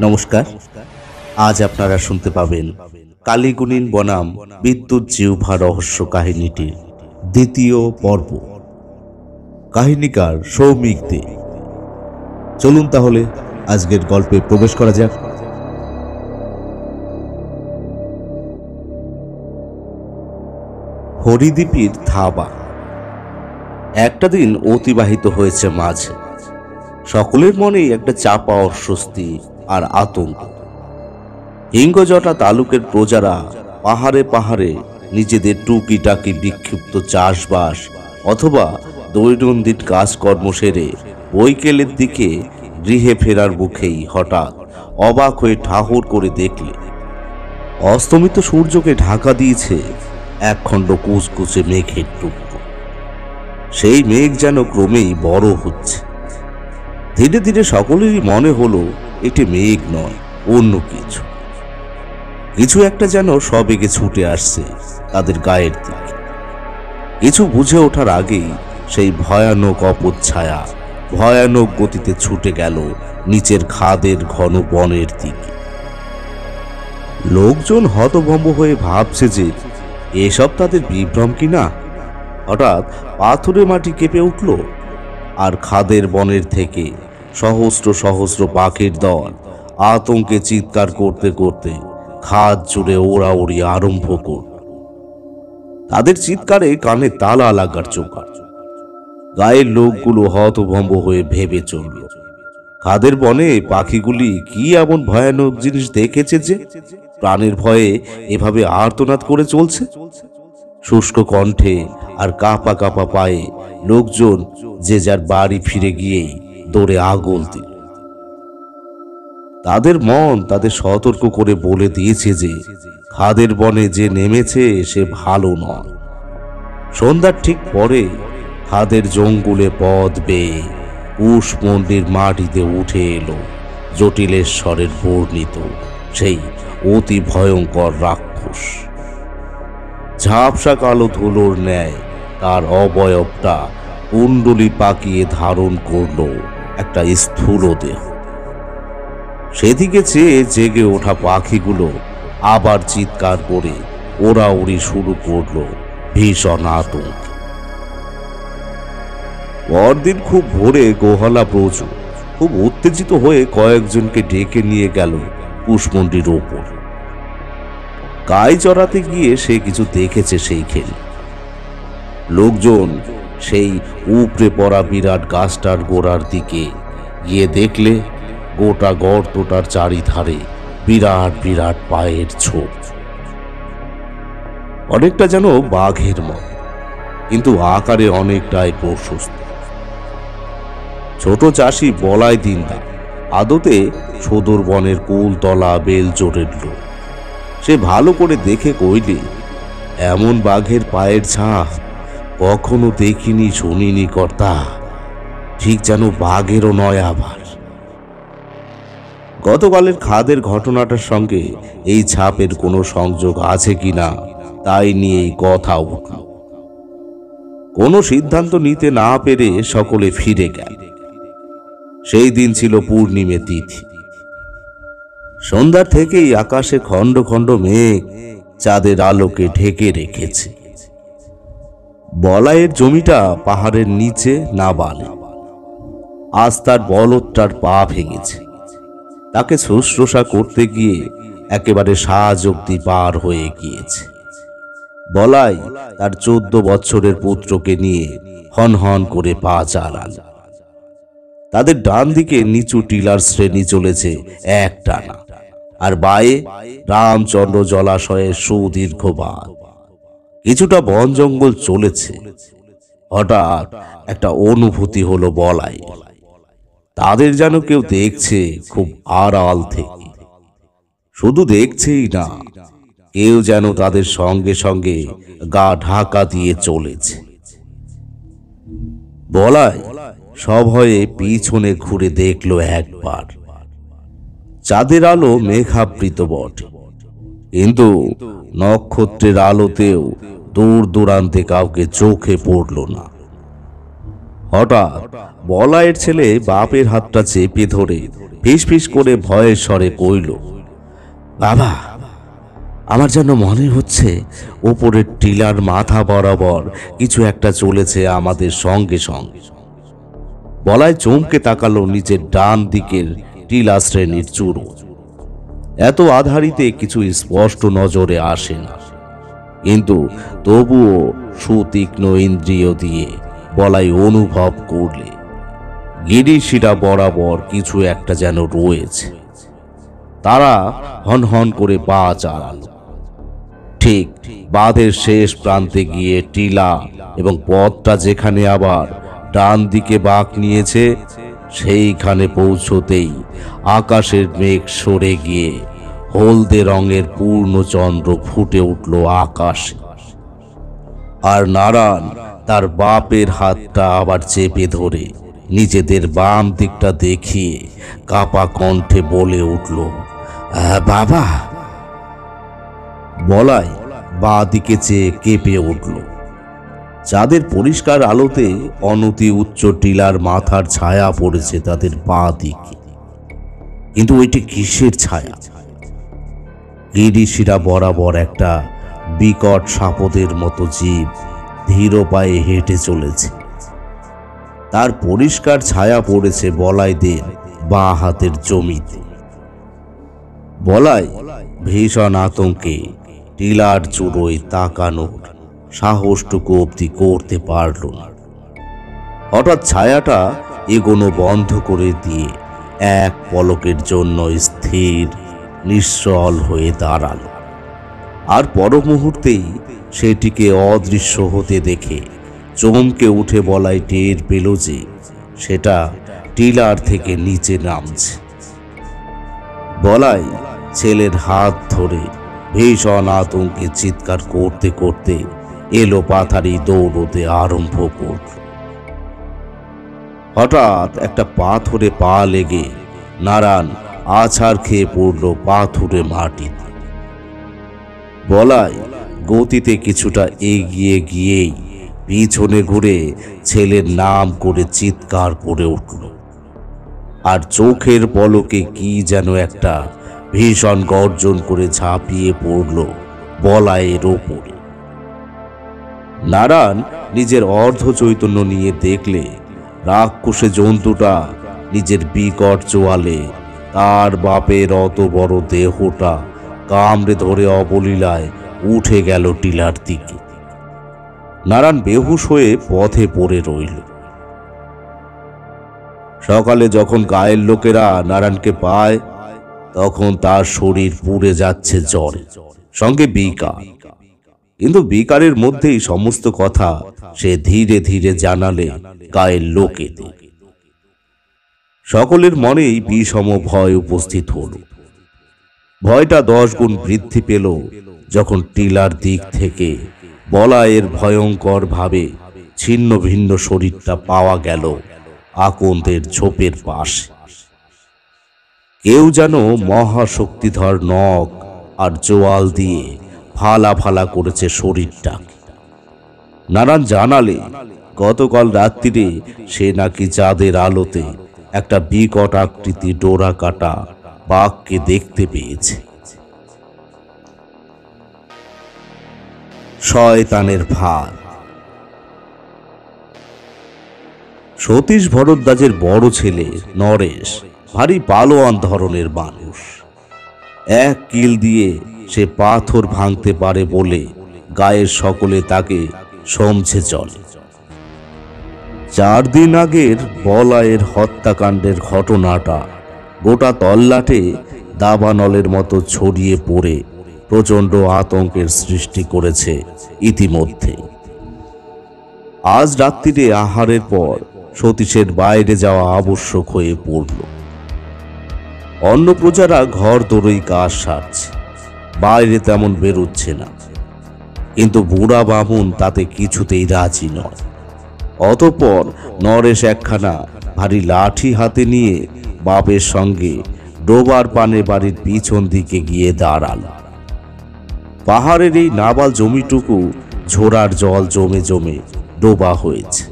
নমস্কার। আজ আপনারা শুনতে পাবেন কালীগুণিন বনাম বিদ্যুৎ জিউভা রহস্য কাহিনীটির দ্বিতীয় পর্ব। কাহিনীকার সৌমিক দে। চলুন তাহলে আজকের গল্পে প্রবেশ করা যাক। হরিদ্বীপীর থাবা। একটা দিন অতিবাহিত হয়েছে মাঝে। সকলের মনেই একটা চাপা অস্বস্তি। আর আতঙ্ক। হিঙ্গজটা তালুকের প্রজারা পাহাড়ে পাহাড়ে নিজেদের টুকিটাকি বিক্ষিপ্ত চাষবাস অথবা দৈনন্দিন কাজকর্ম সেরে বৈকেলের দিকে গৃহে ফেরার মুখেই হঠাৎ অবাক হয়ে ঠাহর করে দেখলে, অস্তমিত সূর্যকে ঢাকা দিয়েছে একখণ্ড কুচকুচে মেঘের টুকরো। সেই মেঘ যেন ক্রমেই বড় হচ্ছে। ধীরে ধীরে সকলেরই মনে হলো এটি মেঘ নয়, অন্য কিছু। কিছু একটা যেন সবেগে ছুটে আসছে তাদের গায়ের দিকে। কিছু বুঝে ওঠার আগেই সেই ভয়ানক অপচ্ছায়া ভয়ানক গতিতে ছুটে গেল নিচের খাদের ঘন বনের দিকে। লোকজন হতভম্ব হয়ে ভাবছে যে এসব তাদের বিভ্রম কিনা? হঠাৎ পাথুরে মাটি কেঁপে উঠল। আর খাদের বনের থেকে সহস্র সহস্র পাখির দল আতঙ্কে চিৎকার করতে করতে খাদ জুড়ে ওড়াউড়ি আরম্ভ করল তাদের চিৎকারে কানে তালা লাগার জোগাড় গায়ের লোকগুলো হতভম্ব হয়ে ভেবে চলল, খাদের বনে পাখিগুলি কি এমন ভয়ানক জিনিস দেখেছে যে প্রাণের ভয়ে এভাবে আর্তনাদ করে চলছে? শুষ্ক কণ্ঠে আর কাপা কাপা পায়ে লোকজন যে যার বাড়ি ফিরে গিয়েই দৌড়ে আগল দিল। তাদের মন তাদের সতর্ক করে বলে দিয়েছে যে, খাদের বনে যে নেমেছে সে ভালো নয়। সন্ধ্যার ঠিক পরে খাদের জঙ্গলে পথ বেয়ে উষ মন্দির মাটিতে উঠে এলো জটিলেশ্বরের বর্ণিত সেই অতি ভয়ঙ্কর রাক্ষস। ঝাপসা কালো ধুলোর ন্যায় তার অবয়বটা কুণ্ডলি পাকিয়ে ধারণ করল একটা স্থূল দেহ। সেদিকে চেয়ে জেগে ওঠা পাখিগুলো আবার চিৎকার করে ওরা ওড়াউড়ি শুরু করল ভীষণ আতঙ্ক। পরদিন খুব ভোরে গোহালা প্রচুর। খুব উত্তেজিত হয়ে কয়েকজনকে ডেকে নিয়ে গেল কুশমন্ডির ওপর। গায়ে চড়াতে গিয়ে সে কিছু দেখেছে সেই খেলে। লোকজন সেই উপড়ে পড়া বিরাট গাছটার গোড়ার দিকে গিয়ে দেখলে গোটা গর্তটার চারিধারে বিরাট বিরাট পায়ের ছোপ। অনেকটা যেন বাঘের মত, কিন্তু আকারে অনেকটাই প্রশস্ত। ছোট চাষি বলাই দিনদা আদতে সদর বনের কুলতলা বেল জোরের লোক। সে ভালো করে দেখে কইলে, এমন বাঘের পায়ের ছাপ কখনো দেখিনি শুনিনি কর্তা ঠিক যেন বাঘেরও নয় আবার। গতকালের খাদের ঘটনাটার সঙ্গে এই ছাপের কোনো সংযোগ আছে কিনা, তাই নিয়েই কথা উঠল। কোনো সিদ্ধান্ত নিতে না পেরে সকলে ফিরে গেল। সেই দিন ছিল পূর্ণিমে তিথি। সন্ধ্যার থেকেই আকাশে খণ্ড খণ্ড মেঘ চাঁদের আলোকে ঢেকে রেখেছে। বলাইয়ের জমিটা পাহাড়ের নিচে না বালে। আজ তার বলদটার পা ভেঙেছে। তাকে শুশ্রূষা করতে গিয়ে একেবারে সাজ পার হয়ে গিয়েছে। বলাই তার চোদ্দ বছরের পুত্রকে নিয়ে হন হন করে পা চালান তাদের ডান দিকে নিচু টিলার শ্রেণি চলেছে এক টানা আর বায়ে রামচন্দ্র জলাশয়ের সুদীর্ঘ বাঁধ কিছুটা বন জঙ্গল চলেছে। হঠাৎ একটা অনুভূতি হলো বলাই। তাদের যেন কেউ দেখছে খুব আড়াল থেকে। শুধু দেখছেই না, কেউ যেন তাদের সঙ্গে সঙ্গে গা ঢাকা দিয়ে চলেছে। বলাই সভয়ে পিছনে ঘুরে দেখল একবার। চাঁদের আলো মেঘাবৃত বটে। কিন্তু নক্ষত্রের আলোতেও দূর দূরান্তে কাউকে চোখে পড়ল না। হঠাৎ বলায়ের ছেলে বাপের হাতটা চেপে ধরে ফিস করে ভয়ের স্বরে কইল, বাবা, আমার যেন মনে হচ্ছে ওপরের টিলার মাথা বরাবর কিছু একটা চলেছে আমাদের সঙ্গে সঙ্গে। বলায় চমকে তাকালো নিজের ডান দিকের টিলা শ্রেণির চূড়ো এত আধারিতে কিছু স্পষ্ট নজরে আসে না। কিন্তু তবুও সুতীক্ষ্ণ ইন্দ্রিয় দিয়ে বলাই অনুভব করলে গিরিশিরা বরাবর কিছু একটা যেন রয়েছে। তারা হন হন করে পা চালালো। ঠিক বাঁধের শেষ প্রান্তে গিয়ে টিলা এবং পথটা যেখানে আবার ডান দিকে বাঁক নিয়েছে সেইখানে পৌঁছতেই আকাশের মেঘ সরে গিয়ে হলদে রঙের পূর্ণ চন্দ্র ফুটে উঠল আকাশে। আর নারায়ণ তার বাপের হাতটা আবার চেপে ধরে নিজেদের বাম দিকটা দেখিয়ে কাপা কণ্ঠে বলে উঠল "আহ, বাবা। বলাই বা দিকে চেয়ে কেঁপে উঠল। চাঁদের পরিষ্কার আলোতে অনতি উচ্চ টিলার মাথার ছায়া পড়েছে তাদের বাঁ দিকে। কিন্তু ওইটি কিসের ছায়া? গিরিশিরা বরাবর একটা বিকট সাপদের মতো জীব ধীর পায়ে হেঁটে চলেছে। তার পরিষ্কার ছায়া পড়েছে বলাইদের বাঁ হাতের জমিতে। বলাই ভীষণ আতঙ্কে টিলার চুড়োয় তাকানোর সাহসটুকু অবধি করতে পারল না। হঠাৎ ছায়াটা এগোনো বন্ধ করে দিয়ে এক পলকের জন্য স্থির নিশ্চল হয়ে দাঁড়াল। আর পর মুহূর্তেই সেটিকে অদৃশ্য হতে দেখে চমকে উঠে বলাই টের পেল যে সেটা টিলার থেকে নিচে নামছে। বলাই ছেলের হাত ধরে ভীষণ আতঙ্কে চিৎকার করতে করতে এলো পাথারি দৌড়তে আরম্ভ করল। হঠাৎ একটা পাথরে পা লেগে নারায়ণ আছাড় খেয়ে পড়ল পাথুরে মাটিতে। বলাই গতিতে কিছুটা এগিয়ে গিয়েই পিছনে ঘুরে ছেলের নাম করে চিৎকার করে উঠল। আর চোখের পলকে কি যেন একটা ভীষণ গর্জন করে ঝাঁপিয়ে পড়ল বলায়ের ওপরে। নারায়ণ নিজের অর্ধ চৈতন্য নিয়ে দেখলে, রাক্ষসে জন্তুটা নিজের বিকট চোয়ালে, তার বাপের অত বড় দেহটা কামড়ে ধরে অবলীলায় উঠে গেল টিলার দিকে। নারায়ণ বেহুশ হয়ে পথে পড়ে রইল। সকালে যখন গায়ের লোকেরা নারায়ণকে পায়, তখন তার শরীর পুড়ে যাচ্ছে জ্বরে, সঙ্গে বিকার কিন্তু বিকারের মধ্যেই সমস্ত কথা সে ধীরে ধীরে জানালে গায়ের লোকেদের সকলের মনেই বিষম ভয় উপস্থিত হল। ভয়টা দশ গুণ বৃদ্ধি পেল যখন টিলার দিক থেকে বলায়ের ভয়ঙ্কর ভাবে ছিন্ন ভিন্ন শরীরটা পাওয়া গেল আকন্দের ঝোপের পাশে। কেউ যেন মহাশক্তিধর নখ আর জোয়াল দিয়ে ফালা ফালা করেছে শরীরটাকে নানান জানালে গতকাল রাত্রিরে সে নাকি চাঁদের আলোতে একটা বিকট আকৃতি ডোরা কাটা বাঘকে দেখতে পেয়েছে। শয়তানের ভার। সতীশ ভরদ্বাজের বড় ছেলে নরেশ, ভারী পালোয়ান ধরনের মানুষ। এক কিল দিয়ে সে পাথর ভাঙতে পারে বলে গায়ের সকলে তাকে সমছে চলে। চার দিন আগের বলায়ের হত্যাকাণ্ডের ঘটনাটা গোটা তল্লাটে দাবানলের মতো ছড়িয়ে পড়ে প্রচণ্ড আতঙ্কের সৃষ্টি করেছে ইতিমধ্যে। আজ রাত্রিরে আহারের পর সতীশের বাইরে যাওয়া আবশ্যক হয়ে পড়ল। অন্য প্রজারা ঘর দৌড়ই কাজ সারছে। বাইরে তেমন বেরোচ্ছে না। কিন্তু বুড়া বামুন তাতে কিছুতেই রাজি নয়। অতঃপর নরেশ একখানা ভারী লাঠি হাতে নিয়ে বাপের সঙ্গে ডোবার পানে বাড়ির পিছন দিকে গিয়ে দাঁড়াল। পাহাড়ের এই নাবাল জমিটুকু ঝোড়ার জল জমে জমে ডোবা হয়েছে।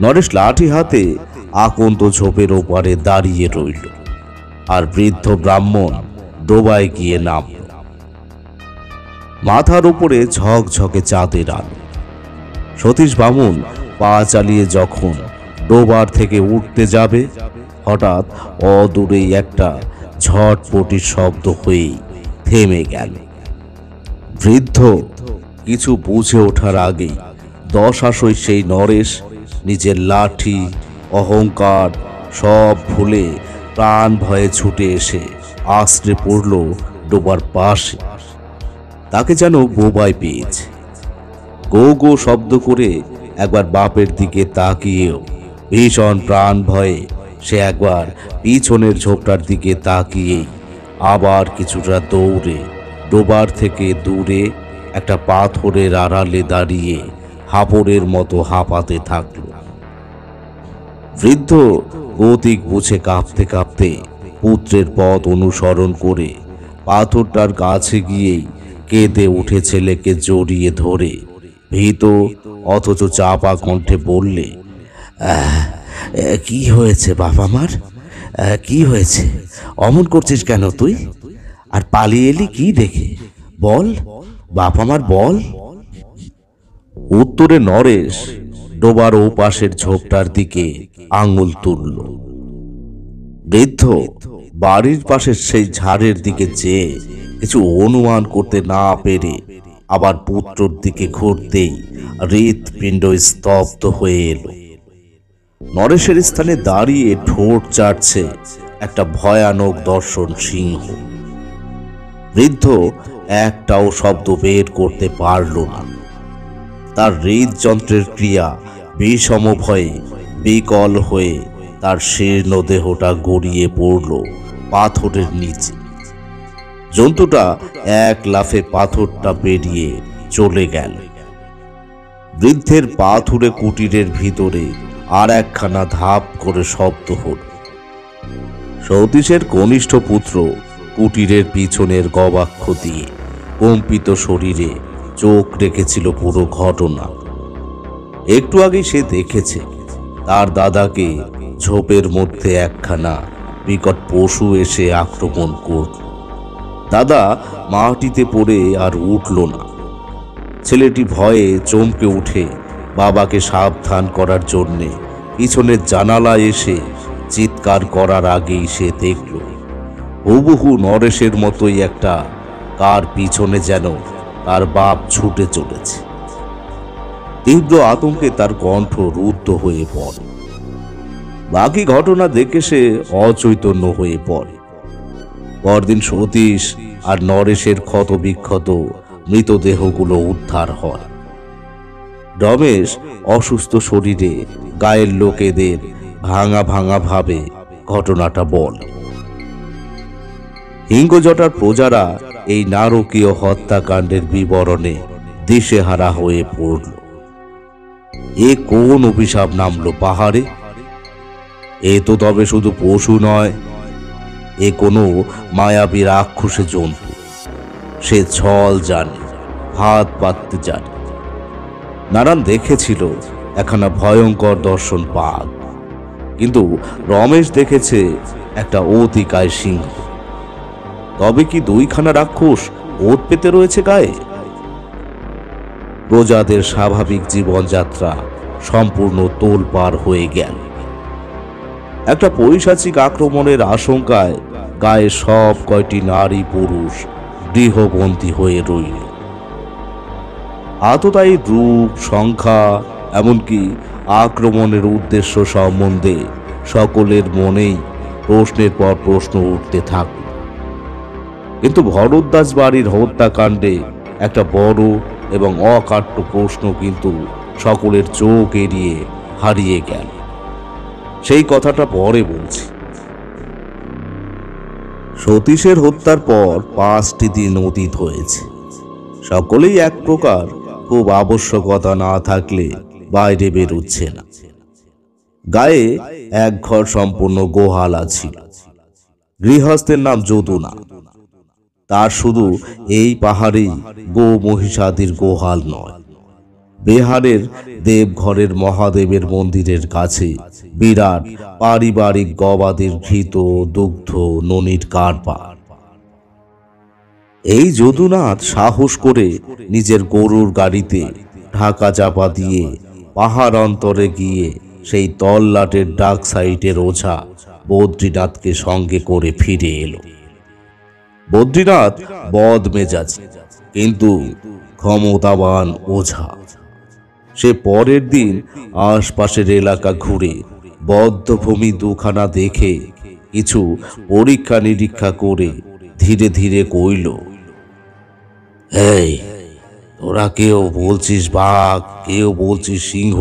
নরেশ লাঠি হাতে আকন্ত ঝোপের ওপারে দাঁড়িয়ে রইল। আর বৃদ্ধ ব্রাহ্মণ ডোবায় গিয়ে নামল। মাথার উপরে ঝকঝকে চাঁদের আলো। সতীশ বামুন পা চালিয়ে যখন ডোবার থেকে উঠতে যাবে, হঠাৎ অদূরেই একটা ঝটপটির শব্দ হয়েই থেমে গেল। বৃদ্ধ কিছু বুঝে ওঠার আগেই দশ আসই সেই নরেশ নিজের লাঠি, অহংকার সব ভুলে প্রাণ ভয়ে ছুটে এসে আশ্রে পড়ল ডোবার পাশে। তাকে যেন বোবাই পেয়েছে। গো গো শব্দ করে একবার বাপের দিকে তাকিয়েও ভীষণ প্রাণ ভয়ে সে একবার পিছনের ঝোপটার দিকে তাকিয়েই আবার কিছুটা দৌড়ে ডোবার থেকে দূরে একটা পাথরের আড়ালে দাঁড়িয়ে হাপড়ের মতো হাঁপাতে থাকল। বৃদ্ধ গতিক বুঝে কাঁপতে কাঁপতে পুত্রের পথ অনুসরণ করে পাথরটার কাছে গিয়েই কেঁদে উঠে ছেলেকে জড়িয়ে ধরে। ভীত অথচ চাপা কণ্ঠে বললে "আহ, এ, কি হয়েছে বাবা মার? কি হয়েছে? অমন করছিস কেন তুই? আর পালিয়ে এলি কি দেখে? বল বাপ আমার বল। উত্তরে নরেশ ডোবার ও পাশের ঝোপটার দিকে আঙুল তুলল। বৃদ্ধ বাড়ির পাশের সেই ঝাড়ের দিকে যেয়ে কিছু অনুমান করতে না পেরে আবার পুত্রর দিকে ঘুরতেই হৃৎপিণ্ড স্তব্ধ হয়ে এলো। নরেশের স্থানে দাঁড়িয়ে ঠোঁট চাটছে একটা ভয়ানক দর্শন সিংহ। বৃদ্ধ একটাও শব্দ বের করতে পারল না। তার হৃদযন্ত্রের ক্রিয়া বিষম ভয়ে বিকল হয়ে তার শীর্ণ দেহটা গড়িয়ে পড়ল পাথরের নিচে। জন্তুটা এক লাফে পাথরটা পেরিয়ে চলে গেল। বৃদ্ধের পাথুরে কুটিরের ভিতরে আর একখানা ধাপ করে শব্দ হল। সতীশের কনিষ্ঠ পুত্র কুটিরের পিছনের গবাক্ষ দিয়ে কম্পিত শরীরে চোখ রেখেছিল পুরো ঘটনা। একটু আগে সে দেখেছে তার দাদাকে ঝোপের মধ্যে একখানা বিকট পশু এসে আক্রমণ করল দাদা মাটিতে পড়ে আর উঠল না। ছেলেটি ভয়ে চমকে উঠে বাবাকে সাবধান করার জন্যে পিছনের জানালা এসে চিৎকার করার আগেই সে দেখল, হুবহু নরেশের মতোই একটা কার পিছনে যেন তার বাপ ছুটে চলেছে। তীব্র আতঙ্কে তার কণ্ঠ রুদ্ধ হয়ে পড়ে। বাকি ঘটনা দেখে সে অচৈতন্য হয়ে পড়ে। পরদিন সতীশ আর নরেশের ক্ষত বিক্ষত মৃতদেহগুলো উদ্ধার হয়। রমেশ অসুস্থ শরীরে গায়ের লোকেদের ভাঙা ভাঙা ভাবে ঘটনাটা বল। হিঙ্গজটার প্রজারা এই নারকীয় হত্যাকাণ্ডের বিবরণে দিশেহারা হয়ে পড়ল। এ কোন অভিশাপ নামলো পাহাড়ে? এ তো তবে শুধু পশু নয়, এ কোনো মায়াবী রাক্ষসে জন্তু। সে ছল জানে, হাত পাততে জানে। নারায়ণ দেখেছিল একখানা ভয়ঙ্কর দর্শন পাক। কিন্তু রমেশ দেখেছে একটা অতিকায় সিংহ। তবে কি দুইখানা রাক্ষস ওত পেতে রয়েছে গায়ে? প্রজাদের স্বাভাবিক জীবনযাত্রা সম্পূর্ণ তোলপার হয়ে গেল। একটা পৈশাচিক আক্রমণের আশঙ্কায় গায়ে সব কয়টি নারী পুরুষ গৃহবন্দী হয়ে রইল। আততায়ী রূপ, সংখ্যা, এমনকি আক্রমণের উদ্দেশ্য সম্বন্ধে সকলের মনেই প্রশ্নের পর প্রশ্ন উঠতে থাকল কিন্তু ভরদ্বাজ বাড়ির হত্যাকাণ্ডে একটা বড় এবং অকাট্য প্রশ্ন কিন্তু সকলের চোখ এড়িয়ে হারিয়ে গেল। সেই কথাটা পরে বলছি। সতীশের হত্যার পর পাঁচটি দিন অতীত হয়েছে। সকলেই এক প্রকার, খুব আবশ্যকতা না থাকলে বাইরে বেরোচ্ছে না। গায়ে এক ঘর সম্পূর্ণ গোহালা ছিল। গৃহস্থের নাম যদুনা। তার শুধু এই পাহাড়েই গো মহিষাদির গোহাল নয়। বিহারের দেবঘরের মহাদেবের মন্দিরের কাছে। বিরাট পারিবারিক গবাদির ঘৃত, দুগ্ধ, ননির কারবার এই যদুনাথ সাহস করে নিজের গরুর গাড়িতে ঢাকা চাপা দিয়ে পাহাড় অন্তরে গিয়ে সেই তল্লাটের ডাক সাইটের ওঝা বদ্রীনাথকে সঙ্গে করে ফিরে এলো। বদ্রীনাথ বদ মেজাজ কিন্তু ক্ষমতাবান ওঝা। সে পরের দিন আশপাশের এলাকা ঘুরে বদ্ধভূমি দুখানা দেখে কিছু পরীক্ষা নিরীক্ষা করে ধীরে ধীরে কইল, এই, তোরা কেউ বলছিস বাঘ, কেউ বলছিস সিংহ,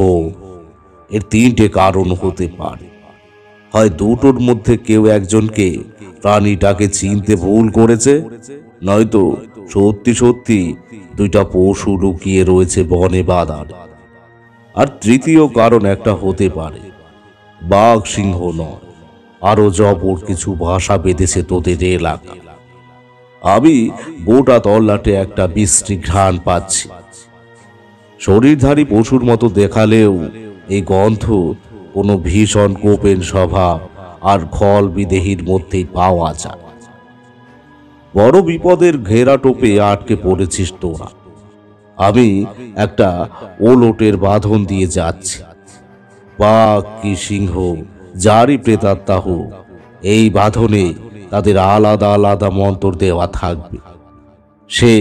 এর তিনটে কারণ হতে পারে। হয় দুটোর মধ্যে কেউ একজনকে প্রাণীটাকে চিনতে ভুল করেছে, নয়তো সত্যি সত্যি দুইটা পশু লুকিয়ে রয়েছে বনে বাদার আর তৃতীয় কারণ একটা হতে পারে। বাঘ সিংহ নয়, আরও জবর কিছু ভাষা বেঁধেছে তোদের এলাকা। আমি গোটা তল্লাটে একটা বৃষ্টি ঘ্রাণ পাচ্ছি। শরীরধারী পশুর মতো দেখালেও এই গন্ধ কোনো ভীষণ কোপেন স্বভাব আর খল বিদেহীর মধ্যেই পাওয়া যায়। বড় বিপদের ঘেরা টোপে আটকে পড়েছিস তোরা। আমি একটা ওলোটের বাঁধন দিয়ে যাচ্ছি। বাঘ কি সিংহ, যারই প্রেতাত্মা হোক, এই বাঁধনে তাদের আলাদা আলাদা মন্তর দেওয়া থাকবে। সে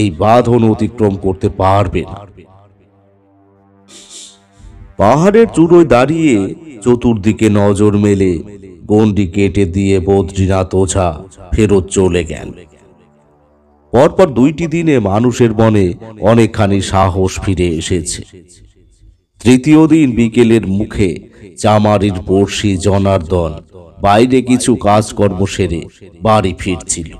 এই বাঁধন অতিক্রম করতে পারবে না। পাহাড়ের চূড়োয় দাঁড়িয়ে চতুর্দিকে নজর মেলে গন্ডি কেটে দিয়ে বদ্রীনাথ ওঝা ফেরত চলে গেল। পরপর দুইটি দিনে মানুষের মনে অনেকখানি সাহস ফিরে এসেছে। তৃতীয় দিন বিকেলের মুখে চামারির বর্ষি জনার্দন বাইরে কিছু কাজকর্ম সেরে বাড়ি ফিরছিল।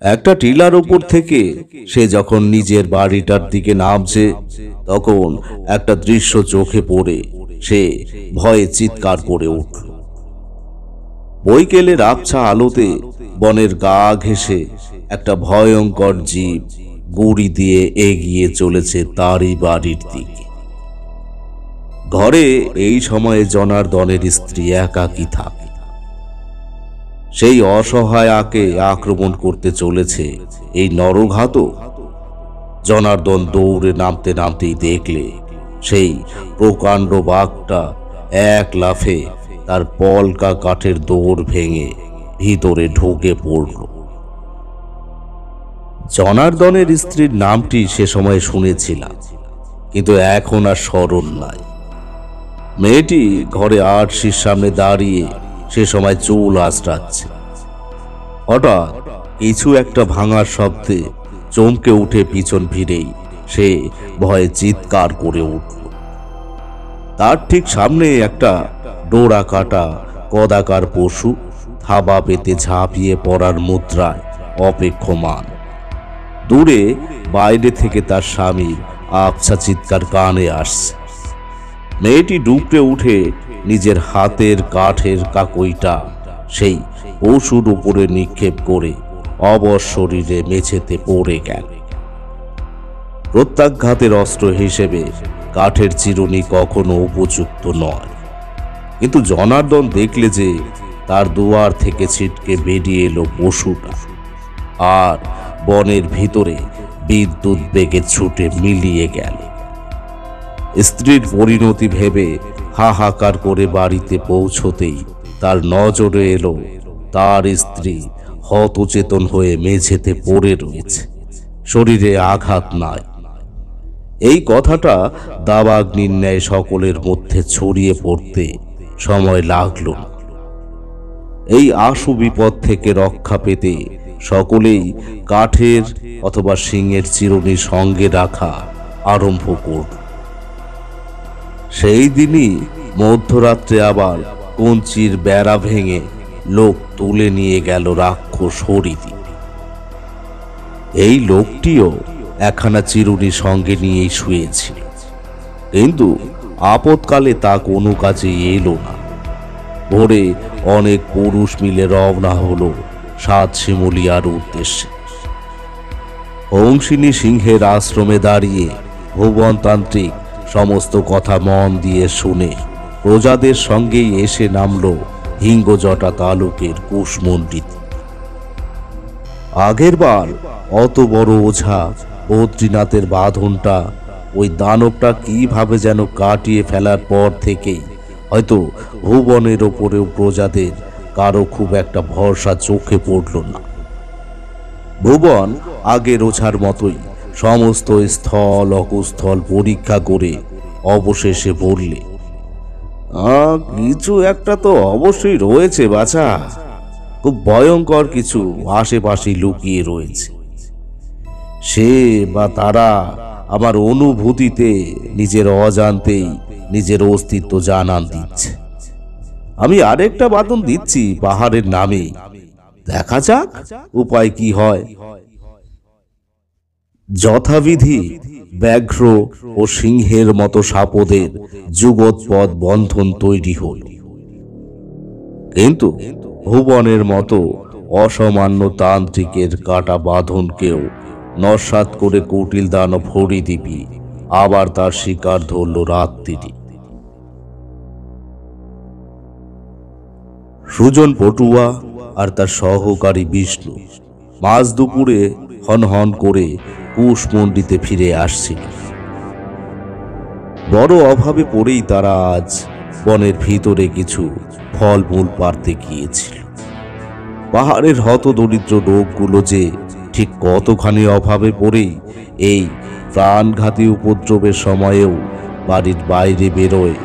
একটা টিলার উপর থেকে সে যখন নিজের বাড়িটার দিকে নামছে, তখন একটা দৃশ্য চোখে পড়ে, সে ভয়ে চিৎকার করে উঠল। বৈকেলের আবছা আলোতে বনের গা ঘেঁষে একটা ভয়ঙ্কর জীব গুড়ি দিয়ে এগিয়ে চলেছে তারই বাড়ির দিকে। ঘরে এই সময়ে জনার্দনের স্ত্রী একাকী থাকে। সেই অসহায় আকে আক্রমণ করতে চলেছে এই নরঘাত। জনার্দন দৌড়ে নামতে নামতেই দেখলে সেই প্রকাণ্ড বাঘটা এক লাফে তার পলকা কাঠের দৌড় ভেঙে ভিতরে ঢুকে পড়ল। জনার্দনের স্ত্রীর নামটি সে সময় শুনেছিলাম, কিন্তু এখন আর স্মরণ নাই। মেয়েটি ঘরে আটশির সামনে দাঁড়িয়ে সে সময় চুল আঁচড়াচ্ছে। হঠাৎ কিছু একটা ভাঙার শব্দে চমকে উঠে পিছন ফিরেই সে ভয়ে চিৎকার করে উঠল। তার ঠিক সামনে একটা ডোরা কাটা কদাকার পশু থাবা পেতে ঝাঁপিয়ে পড়ার মুদ্রায় অপেক্ষমান। দূরে, বাইরে থেকে তার স্বামীর আবছা চিৎকার কানে আসছে। মেয়েটি ডুবতে উঠে নিজের হাতের কাঠের কাকইটা সেই পশুর উপরে নিক্ষেপ করে অবশ শরীরে মেঝেতে পড়ে গেল। প্রত্যাঘাতের অস্ত্র হিসেবে কাঠের চিরুনি কখনো উপযুক্ত নয়। কিন্তু জনার্দন দেখলে যে তার দুয়ার থেকে ছিটকে বেরিয়ে এলো পশুটা। আর বনের ভিতরে বিদ্যুৎ বেগে ছুটে মিলিয়ে গেল। স্ত্রীর পরিণতি ভেবে হাহাকার করে বাড়িতে পৌঁছতেই তার নজরে এলো, তার স্ত্রী হতচেতন হয়ে মেঝেতে পড়ে রয়েছে। শরীরে আঘাত নাই। এই কথাটা দাবাগ্নির ন্যায় সকলের মধ্যে ছড়িয়ে পড়তে সময় লাগল এই আশু বিপদ থেকে রক্ষা পেতে সকলেই কাঠের অথবা সিংহের চিরুনি সঙ্গে রাখা আরম্ভ করল সেই দিনই মধ্যরাত্রে আবার কঞ্চির বেড়া ভেঙে লোক তুলে নিয়ে গেল রাক্ষস হরিদি। এই লোকটিও একখানা চিরুনি সঙ্গে নিয়েই শুয়েছিল কিন্তু আপৎকালে তা কোনো কাজে এলো না। ভোরে অনেক পুরুষ মিলে রওনা হলো সাত শিমুলিয়ার উদ্দেশ্যে। অংশিনী সিংহের আশ্রমে দাঁড়িয়ে ভুবনতান্ত্রিক সমস্ত কথা মন দিয়ে শুনে প্রজাদের সঙ্গেই এসে নামল হিঙ্গজটা তালুকের কুশমন্ডিতে আগের বার অত বড় ওঝা বদ্রীনাথের বাঁধনটা ওই দানবটা কীভাবে যেন কাটিয়ে ফেলার পর থেকেই হয়তো ভুবনের ওপরেও প্রজাদের কারও খুব একটা ভরসা চোখে পড়ল না। ভুবন আগের ওঝার মতোই সমস্ত স্থল অকুস্থল পরীক্ষা করে অবশেষে "আহ, কিছু একটা তো অবশ্যই রয়েছে বাছা। খুব ভয়ঙ্কর কিছু আশেপাশে লুকিয়ে রয়েছে। সে বা তারা আমার অনুভূতিতে নিজের অজান্তেই নিজের অস্তিত্ব জানান দিচ্ছে। আমি আরেকটা বাদন দিচ্ছি পাহাড়ের নামে। দেখা যাক উপায় কি হয়। যথাবিধি ব্যাঘ্র ও সিংহের মতো সাপদের যুগৎপদ বন্ধন তৈরি হল। কিন্তু ভুবনের মতো অসামান্য তান্ত্রিকের কাটা বাঁধনকেও নস্বাত করে কুটিল দানব হরিদ্বীপী আবার তার শিকার ধরল রাত্রিটি। সুজন পটুয়া আর তার সহকারী বিষ্ণু মাঝ দুপুরে হন হন করে কুশমন্ডিতে ফিরে আসছিল। বড় অভাবে পড়েই তারা আজ বনের ভিতরে কিছু ফলমূল পারতে গিয়েছিল। পাহাড়ের হত দরিদ্র লোকগুলো যে ঠিক কতখানি অভাবে পড়েই এই প্রাণঘাতী উপদ্রবের সময়েও বাড়ির বাইরে বেরোয়,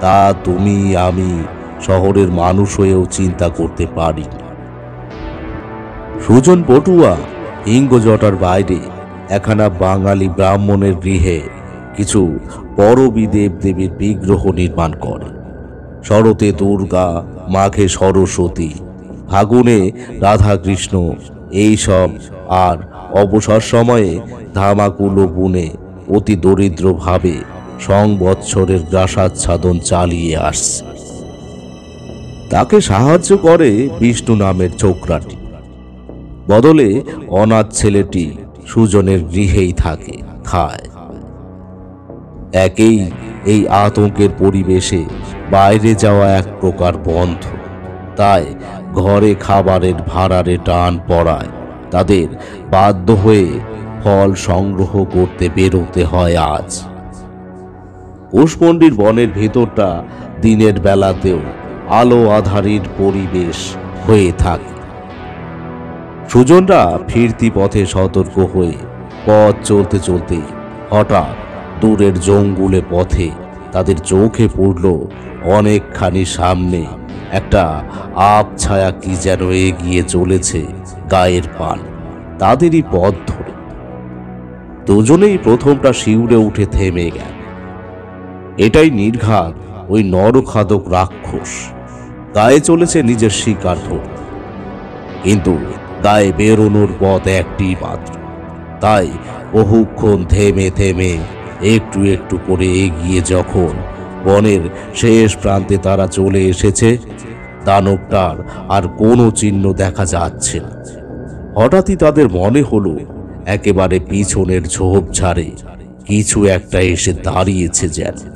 তা তুমি, আমি শহরের মানুষ হয়েও চিন্তা করতে পারি সুজন পটুয়া, হিঙ্গজটার বাইরে, একখানা বাঙালি ব্রাহ্মণের গৃহে কিছু পরবী দেব দেবীর বিগ্রহ নির্মাণ করে। শরতে দুর্গা, মাঘে সরস্বতী, ফাগুনে রাধাকৃষ্ণ, এইসব আর অবসর সময়ে ধামাকুলো বুনে অতি দরিদ্রভাবে সংবৎসরের গ্রাসাচ্ছাদন চালিয়ে আসছে। তাকে সাহায্য করে বিষ্ণু নামের ছোকরাটি বদলে অনাথ ছেলেটি সুজনের গৃহেই থাকে, খায়। একেই এই আতঙ্কের পরিবেশে বাইরে যাওয়া এক প্রকার বন্ধ। তাই ঘরে খাবারের ভাড়ারে টান পড়ায়। তাদের বাধ্য হয়ে ফল সংগ্রহ করতে বেরোতে হয় আজ। কুশমন্ডির বনের ভেতরটা দিনের বেলাতেও আলো আধারির পরিবেশ হয়ে থাকে। সুজনরা ফিরতি পথে সতর্ক হয়ে পথ চলতে চলতে হঠাৎ দূরের জঙ্গুলে পথে তাদের চোখে পড়ল অনেকখানি সামনে একটা আপ ছায়া কি যেন এগিয়ে চলেছে গায়ের পান। তাদেরই পথ ধরে। দুজনেই প্রথমটা শিউরে উঠে থেমে গেল। এটাই নির্ঘাত ওই নরখাদক রাক্ষস। গায়ে চলেছে নিজের শিকার ধরতে কিন্তু গায়ে বেরোনোর পথ একটি মাত্র। তাই বহুক্ষণ থেমে থেমে, একটু একটু করে এগিয়ে যখন বনের শেষ প্রান্তে তারা চলে এসেছে, দানবটার আর কোনো চিহ্ন দেখা যাচ্ছে না। হঠাৎই তাদের মনে হলো, একেবারে পিছনের ঝোপ ছাড়ে কিছু একটা এসে দাঁড়িয়েছে যেন।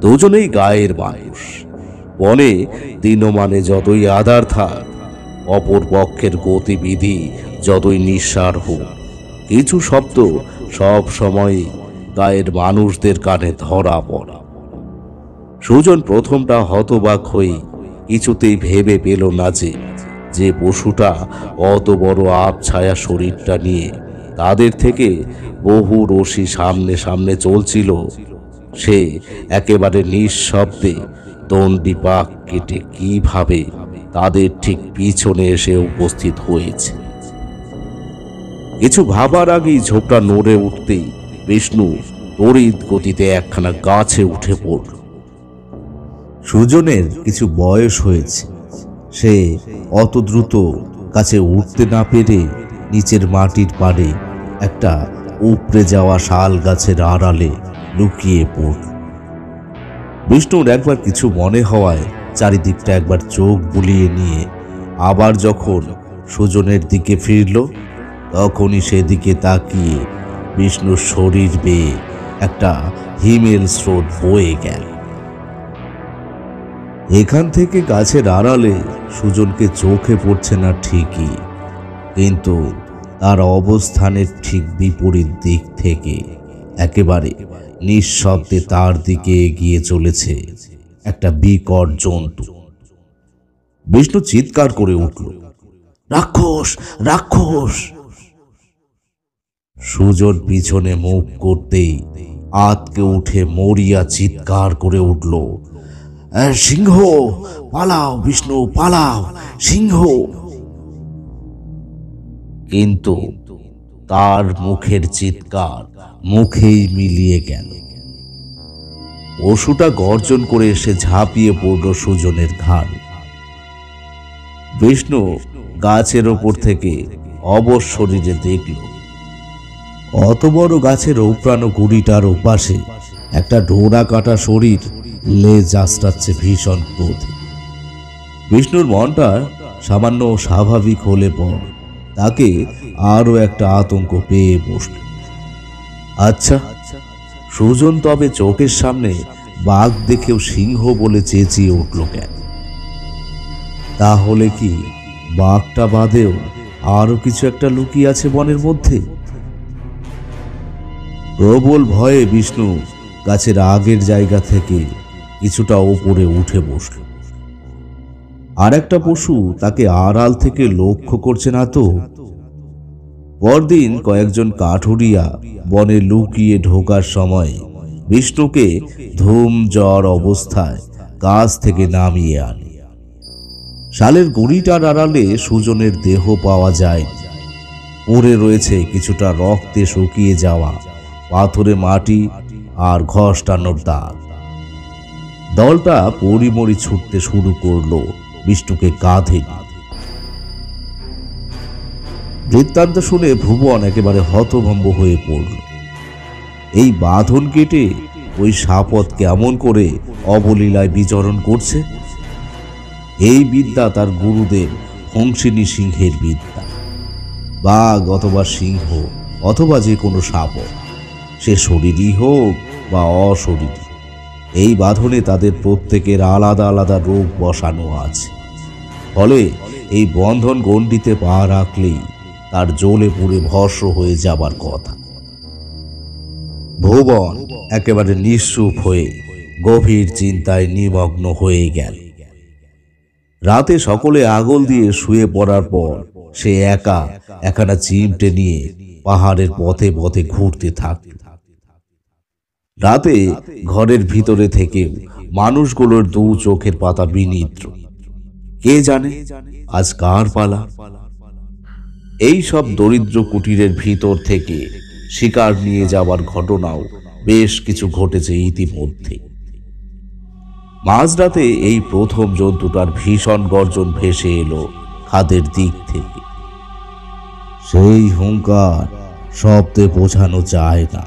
দুজনেই গায়ের মানুষ। বনে দিনমানে যতই আধার থাক, অপর পক্ষের গতিবিধি যতই নিঃসার হোক, কিছু শব্দ সব সময় গায়ের মানুষদের কানে ধরা পড়া। সুজন প্রথমটা হতবাক হয়ে কিছুতেই ভেবে পেল না যে যে পশুটা অত বড় আপ ছায়া শরীরটা নিয়ে তাদের থেকে বহু রশি সামনে সামনে চলছিল সে একেবারে নিঃশব্দে দণ্ডি কেটে কীভাবে তাদের ঠিক পিছনে এসে উপস্থিত হয়েছে। কিছু ভাবার আগেই ঝোপটা নড়ে উঠতেই বিষ্ণু তড়িৎ গতিতে একখানা গাছে উঠে পড়ল। সুজনের কিছু বয়স হয়েছে। সে অত দ্রুত কাছে উঠতে না পেরে নিচের মাটির পাড়ে একটা উপড়ে যাওয়া শাল গাছের আড়ালে লুকিয়ে পড়ল। বিষ্ণুর একবার কিছু মনে হওয়ায় চারিদিকটা একবার চোখ বুলিয়ে নিয়ে আবার যখন সুজনের দিকে ফিরল, তখনই সেদিকে তাকিয়ে বিষ্ণুর শরীর বেয়ে একটা হিমেল স্রোত বয়ে গেল। এখান থেকে গাছের আড়ালে সুজনকে চোখে পড়ছে না ঠিকই, কিন্তু তার অবস্থানের ঠিক বিপরীত দিক থেকে একেবারে নিঃশব্দে তার দিকে এগিয়ে চলেছে একটা বিকট জন্তু। বিষ্ণু চিৎকার করে উঠল রাক্ষস রাক্ষস! সুজন পিছনে মুখ করতেই আতকে উঠে মরিয়া চিৎকার করে উঠল "আহ, সিংহ পালাও বিষ্ণু পালাও সিংহ! কিন্তু তার মুখের চিৎকার মুখেই মিলিয়ে গেল। পশুটা গর্জন করে এসে ঝাঁপিয়ে পড়ল সুজনের ঘাড়। বিষ্ণু গাছের ওপর থেকে অবশ দেখল, অত বড় গাছের ঔপ্রাণ গুড়িটার ওপাশে একটা ডোরা কাটা শরীর লেজ আস্তাচ্ছে ভীষণ ক্রোধে। বিষ্ণুর মনটা সামান্য স্বাভাবিক হলে পর তাকে আরও একটা আতঙ্ক পেয়ে বসল। আচ্ছা সুজন তবে চোখের সামনে বাঘ দেখেও সিংহ বলে চেঁচিয়ে উঠল কেন? তাহলে কি বাঘটা বাদেও আরও কিছু একটা লুকিয়ে আছে বনের মধ্যে? প্রবল ভয়ে বিষ্ণু গাছের আগের জায়গা থেকে কিছুটা ওপরে উঠে বসল। আর একটা পশু তাকে আড়াল থেকে লক্ষ্য করছে না তো? পরদিন কয়েকজন কাঠুরিয়া বনে লুকিয়ে ঢোকার সময় বিষ্ণুকে ধুম জ্বর অবস্থায় গাছ থেকে নামিয়ে আনে। শালের গুড়িটার আড়ালে সুজনের দেহ পাওয়া যায় পড়ে রয়েছে কিছুটা রক্তে শুকিয়ে যাওয়া পাথরে মাটি আর ঘষ্টানোর দাগ। দলটা পরিমরি ছুটতে শুরু করল বিষ্ণুকে কাঁধে নিয়ে। বৃত্তান্ত শুনে ভুবন একেবারে হতভম্ব হয়ে পড়ল। এই বাঁধন কেটে ওই সাপত কেমন করে অবলীলায় বিচরণ করছে? এই বিদ্যা তার গুরুদেব হংসিনী সিংহের বিদ্যা। বাঘ অথবা সিংহ অথবা যে কোনো সাপ সে শরীরই হোক বা অশরীরী এই বাঁধনে তাদের প্রত্যেকের আলাদা আলাদা রোগ বসানো আছে। ফলে এই বন্ধন গণ্ডিতে পা রাখলেই তার জ্বলে পুড়ে ভস্ম হয়ে যাবার কথা। ভুবন একেবারে নিঃসুপ হয়ে গভীর চিন্তায় নিমগ্ন হয়ে গেল। রাতে সকলে আগল দিয়ে শুয়ে পড়ার পর সে একা একখানা চিমটে নিয়ে পাহাড়ের পথে পথে ঘুরতে থাকল। রাতে ঘরের ভিতরে থেকেও মানুষগুলোর দু চোখের পাতা বিনিদ্র। কে জানে আজ কার পালা? এই সব দরিদ্র কুটিরের ভিতর থেকে শিকার নিয়ে যাওয়ার ঘটনাও বেশ কিছু ঘটেছে ইতিমধ্যে। মাঝরাতে এই প্রথম জন্তুটার ভীষণ গর্জন ভেসে এলো খাদের দিক থেকে। সেই হুঙ্কার শব্দে বোঝানো যায় না,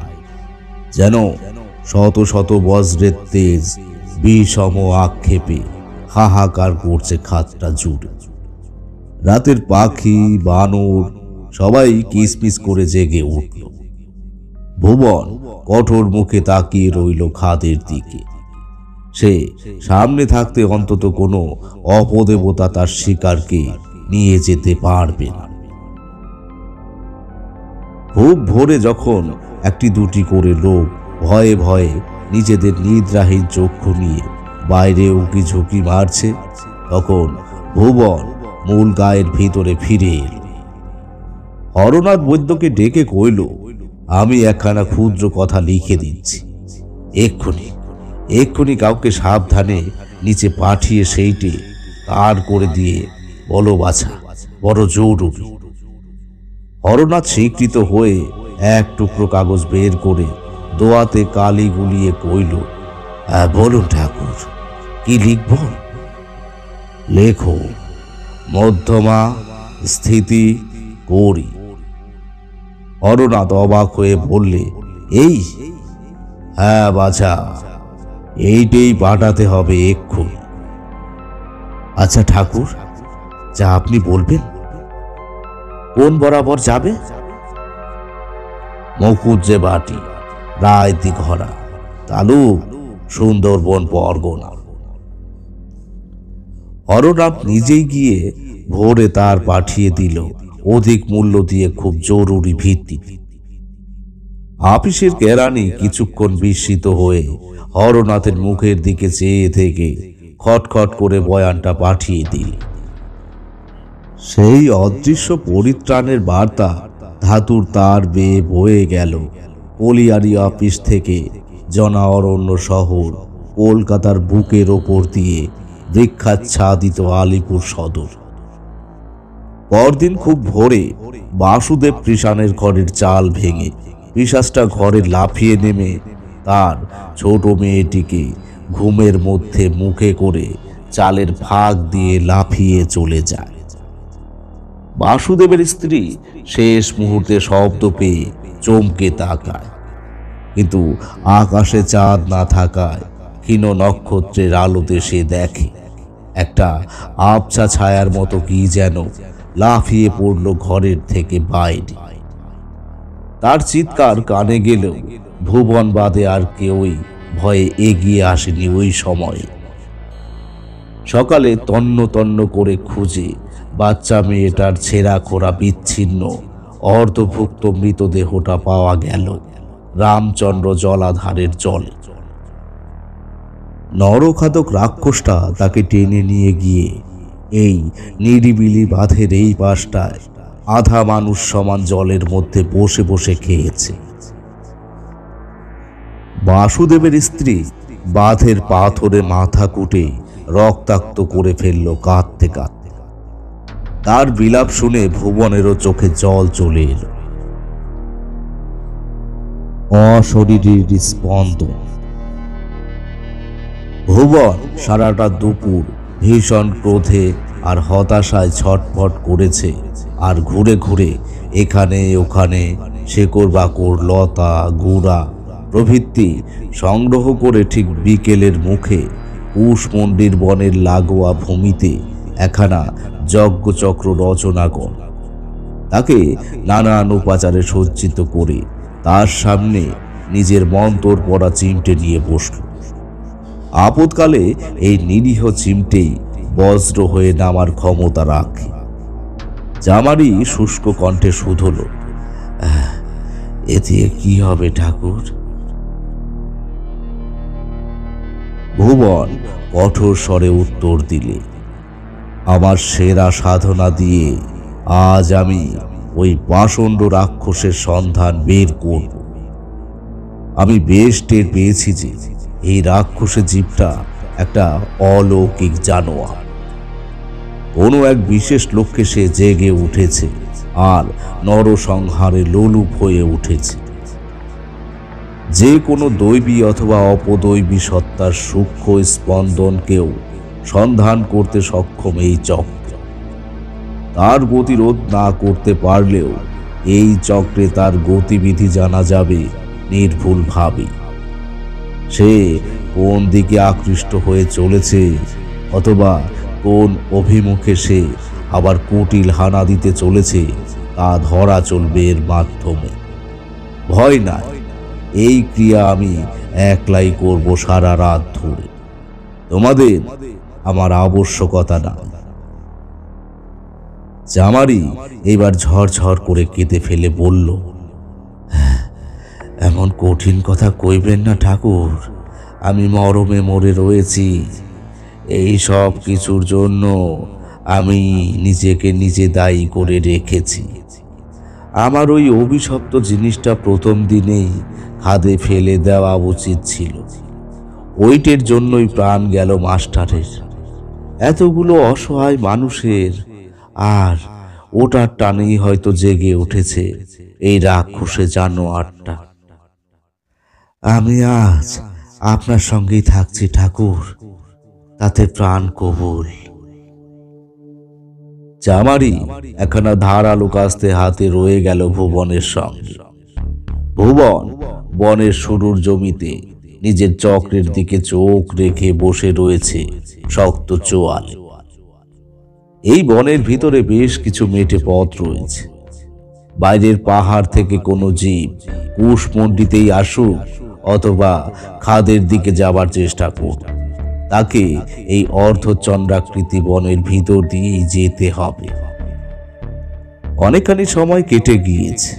যেন শত শত বজ্রের তেজ বিষম আক্ষেপে হাহাকার করছে খাতটা জুড়ে। রাতের পাখি, বানর সবাই কিসমিস করে জেগে উঠল। ভুবন কঠোর মুখে তাকিয়ে রইল খাদের দিকে। সে সামনে থাকতে অন্তত কোনো অপদেবতা তার শিকারকে নিয়ে যেতে পারবে না। খুব ভোরে যখন একটি দুটি করে লোক ভয়ে ভয়ে নিজেদের নিদ্রাহীন চক্ষু নিয়ে বাইরে উকি ঝুঁকি মারছে, তখন ভুবন মূল গায়ের ভিতরে ফিরে এল। হরনাথ বৈদ্যকে ডেকে কইল আমি একখানা ক্ষুদ্র কথা লিখে দিচ্ছি। এক্ষুনি এক্ষুনি কাউকে সাবধানে নিচে পাঠিয়ে সেইটি কার করে দিয়ে বলো বাছা বড় জরুরি। হরনাথ স্বীকৃত হয়ে এক টুকরো কাগজ বের করে দোয়াতে কালি গুলিয়ে কইল "আহ, বলুন ঠাকুর কি লিখব? লেখো মধ্যমা স্থিতি করি। হরনাথ অবাক হয়ে বললে, এই হ্যাঁ বাছা, এইটাই পাঠাতে হবে এক্ষুনি। আচ্ছা ঠাকুর, যা আপনি বলবেন। কোন বরাবর যাবে? মকুর যে বাটি, রায়তি ঘরা তালুক সুন্দরবন পরগনা। হরনাথ নিজেই গিয়ে ভোরে তার পাঠিয়ে দিল। অধিক মূল্য দিয়ে খুব জরুরি ভিত্তি। আপিসের কেরানি কিছুক্ষণ বিস্মিত হয়ে হরনাথের মুখের দিকে চেয়ে থেকে খটখট করে বয়ানটা পাঠিয়ে দিল। সেই অদৃশ্য পরিত্রাণের বার্তা ধাতুর তার বেয়ে বয়ে গেল কলিয়ারি অফিস থেকে জনা অরণ্য শহর কলকাতার বুকের ওপর দিয়ে বৃক্ষাচ্ছাদিত আলিপুর সদর। পরদিন খুব ভোরে বাসুদেব কৃষাণের ঘরের চাল ভেঙে পিসাসটা ঘরে লাফিয়ে নেমে তার ছোট মেয়েটিকে ঘুমের মধ্যে মুখে করে চালের ফাঁক দিয়ে লাফিয়ে চলে যায়। বাসুদেবের স্ত্রী শেষ মুহূর্তে শব্দ পেয়ে চমকে তাকায়। কিন্তু আকাশে চাঁদ না থাকায় ক্ষীণ নক্ষত্রের আলোতে সে দেখে একটা আবছা ছায়ার মতো কি যেন লাফিয়ে পড়ল ঘরের থেকে বাইরে। তার চিৎকার কানে গেলেও ভুবন বাদে আর কেউই ভয়ে এগিয়ে আসেনি ওই সময়ে। সকালে তন্ন তন্ন করে খুঁজে বাচ্চা মেয়েটার ছেঁড়া খোরা বিচ্ছিন্ন, অর্ধভুক্ত মৃতদেহটা পাওয়া গেল রামচন্দ্র জলাধারের জলে। নরখাদক রাক্ষসটা তাকে টেনে নিয়ে গিয়ে এই নিরিবিলি বাঁধের এই পাশটায় আধা মানুষ সমান জলের মধ্যে বসে বসে খেয়েছে। বাসুদেবের স্ত্রী বাঁধের পাথরে মাথা কুটে রক্তাক্ত করে ফেলল কাঁদতে কাঁদতে। তার বিলাপ শুনে ভুবনেরও চোখে জল চলে এলো। অশরীরীর স্পন্দন ভুবন সারাটা দুপুর ভীষণ ক্রোধে আর হতাশায় ছটফট করেছে। আর ঘুরে ঘুরে এখানে ওখানে শেকড় বাকড়, লতা, গুড়া প্রভৃতি সংগ্রহ করে ঠিক বিকেলের মুখে মন্দির বনের লাগোয়া ভূমিতে একখানা যজ্ঞচক্র রচনা কর। তাকে নানান উপাচারে সজ্জিত করে তার সামনে নিজের মন্তর পড়া চিমটে নিয়ে বসল। আপদকালে এই নিরীহ চিমটেই বজ্র হয়ে নামার ক্ষমতা রাখে। জামারি শুষ্ক কণ্ঠে শুধল এ দিয়ে কি হবে ঠাকুর? ভুবন কঠোর স্বরে উত্তর দিলে, আমার সেরা সাধনা দিয়ে আজ আমি ওই পাষণ্ড রাক্ষসের সন্ধান বের করব। আমি বেশ টের পেয়েছি যে এই রাক্ষসের জীবটা একটা অলৌকিক জানোয়ার। কোনো এক বিশেষ লক্ষ্যে সে জেগে উঠেছে আর নরসংহারে লোলুপ হয়ে উঠেছে। যে কোনো দৈবী অথবা অপদৈবী সত্তার সূক্ষ্ম স্পন্দনকেও সন্ধান করতে সক্ষম এই চক্র। তার গতিরোধ না করতে পারলেও এই চক্রে তার গতিবিধি জানা যাবে নির্ভুলভাবে সে কোন দিকে আকৃষ্ট হয়ে চলেছে? অথবা কোন অভিমুখে সে আবার কুটিল হানা দিতে চলেছে? তা ধরা চলবে এর মাধ্যমে। ভয় নাই এই ক্রিয়া আমি একলাই করব সারা রাত ধরে। তোমাদের আমার আবশ্যকতা নাই। জামারি এবার ঝরঝর করে কেঁদে ফেলে বলল "হ্যাঁ, এমন কঠিন কথা কইবেন না ঠাকুর। আমি মরমে মরে রয়েছি। এই সব কিছুর জন্য আমি নিজেকে নিজে দায়ী করে রেখেছি। আমার ওই অভিশপ্ত জিনিসটা প্রথম দিনেই খাদে ফেলে দেওয়া উচিত ছিল। ওইটের জন্যই প্রাণ গেল মাস্টারের। এতগুলো অসহায় মানুষের আর ওটার টানেই হয়তো জেগে উঠেছে এই রাক্ষসে জানোয়ারটা। আমি আজ আপনার সঙ্গেই থাকছি, ঠাকুর। তাতে প্রাণ কবুল। জামারি, একখানা ধারালো কাস্তে হাতে রয়ে গেল ভুবনের সঙ্গে। ভুবন, বনের শুরুর জমিতে নিজের চক্রের দিকে চোখ রেখে বসে রয়েছে শক্ত চোয়ালে। এই বনের ভিতরে বেশ কিছু মেটে পথ রয়েছে। বাইরের পাহাড় থেকে কোনো জীব কুশমন্ডিতেই আসুক অথবা খাদের দিকে যাবার চেষ্টা করুক তাকে এই অর্ধচন্দ্রাকৃতি বনের ভিতর দিয়েই যেতে হবে। অনেকখানি সময় কেটে গিয়েছে।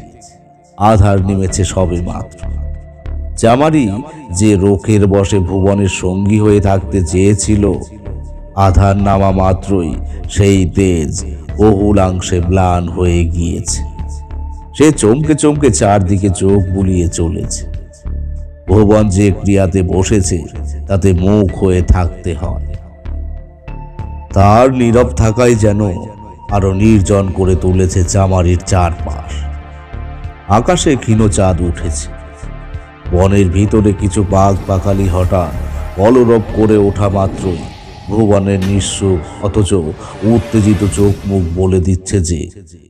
আধার নেমেছে সবে মাত্র। জামারি যে রোখের বসে ভুবনের সঙ্গী হয়ে থাকতে চেয়েছিল, আধার নামা মাত্রই সেই তেজ বহুলাংশে ম্লান হয়ে গিয়েছে। সে চমকে চমকে চারদিকে চোখ বুলিয়ে চলেছে। ভুবন যে ক্রিয়াতে বসেছে, তাতে মুখ হয়ে থাকতে হয়। তার নীরব থাকাই যেন আরও নির্জন করে তুলেছে চামারির চারপাশ। আকাশে ক্ষীণ চাঁদ উঠেছে। বনের ভিতরে কিছু বাঘ পাখালি হঠাৎ কলরব করে ওঠা মাত্র ভুবনের নিঃস্ব, অথচ উত্তেজিত চোখ মুখ বলে দিচ্ছে যে,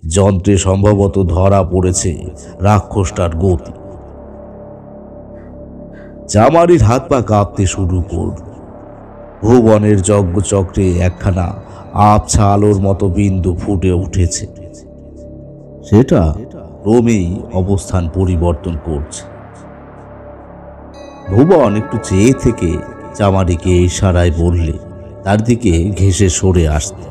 যন্ত্রে সম্ভবত ধরা পড়েছে রাক্ষসটার গতি। চামারির হাত পা কাঁপতে শুরু করল। ভুবনের যজ্ঞচক্রে একখানা আবছা আলোর মতো বিন্দু ফুটে উঠেছে। সেটা ক্রমেই অবস্থান পরিবর্তন করছে। ভুবন একটু চেয়ে থেকে চামারিকে ইশারায় বললে, তার দিকে ঘেসে সরে আসতে।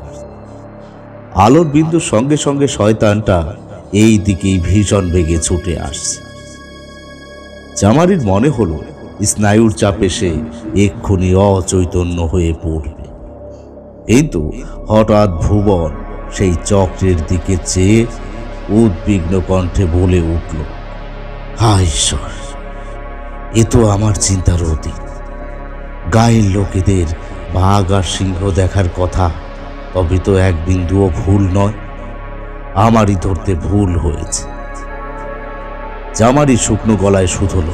আলোর বিন্দুর সঙ্গে সঙ্গে শয়তানটা এই দিকেই ভীষণ বেগে ছুটে আসছে। চামারির মনে হলো স্নায়ুর চাপে সে এক্ষুনি অচৈতন্য হয়ে পড়বে। কিন্তু হঠাৎ ভুবন সেই চক্রের দিকে চেয়ে উদ্বিগ্ন কণ্ঠে বলে উঠল হায় ঈশ্বর, এ তো আমার চিন্তার অতীত। গায়ের লোকেদের বাঘ আর সিংহ দেখার কথা তবে তো এক বিন্দুও ভুল নয়, আমারই ধরতে ভুল হয়েছে। জামারি শুকনো গলায় শুধল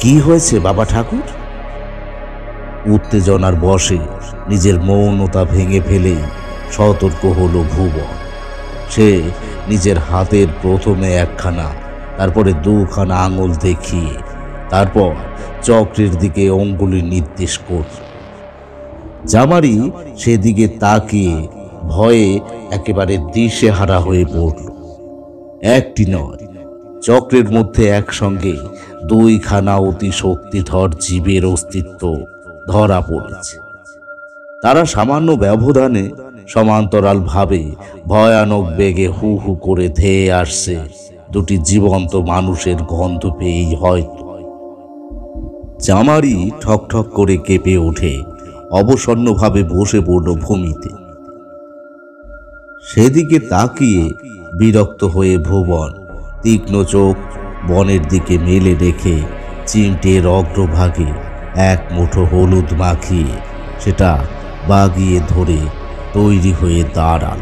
কি হয়েছে বাবা ঠাকুর? উত্তেজনার বসে নিজের মৌনতা ভেঙে ফেলে সতর্ক হলো ভুবন। সে নিজের হাতের প্রথমে একখানা, তারপরে দুখানা আঙুল দেখিয়ে, তারপর চক্রের দিকে অঙ্গুলি নির্দেশ করল। জামারি সেদিকে তাকিয়ে ভয়ে একেবারে দিশেহারা হয়ে পড়ল। একটি নয়, চক্রের মধ্যে একসঙ্গে দুইখানা অতি শক্তিধর জীবের অস্তিত্ব ধরা পড়েছে। তারা সামান্য ব্যবধানে সমান্তরালভাবে ভয়ানক বেগে হু হু করে ধেয়ে আসছে। দুটি জীবন্ত মানুষের গন্ধ পেয়েই হয়তো। জামারি ঠক ঠক করে কেঁপে ওঠে, অবসন্নভাবে বসে পড়ল ভূমিতে। সেদিকে তাকিয়ে বিরক্ত হয়ে ভুবন, তীক্ষ্ণ চোখ বনের দিকে মেলে রেখে চিমটের অগ্রভাগে এক মুঠো হলুদ মাখিয়ে সেটা বাগিয়ে ধরে তৈরি হয়ে দাঁড়াল।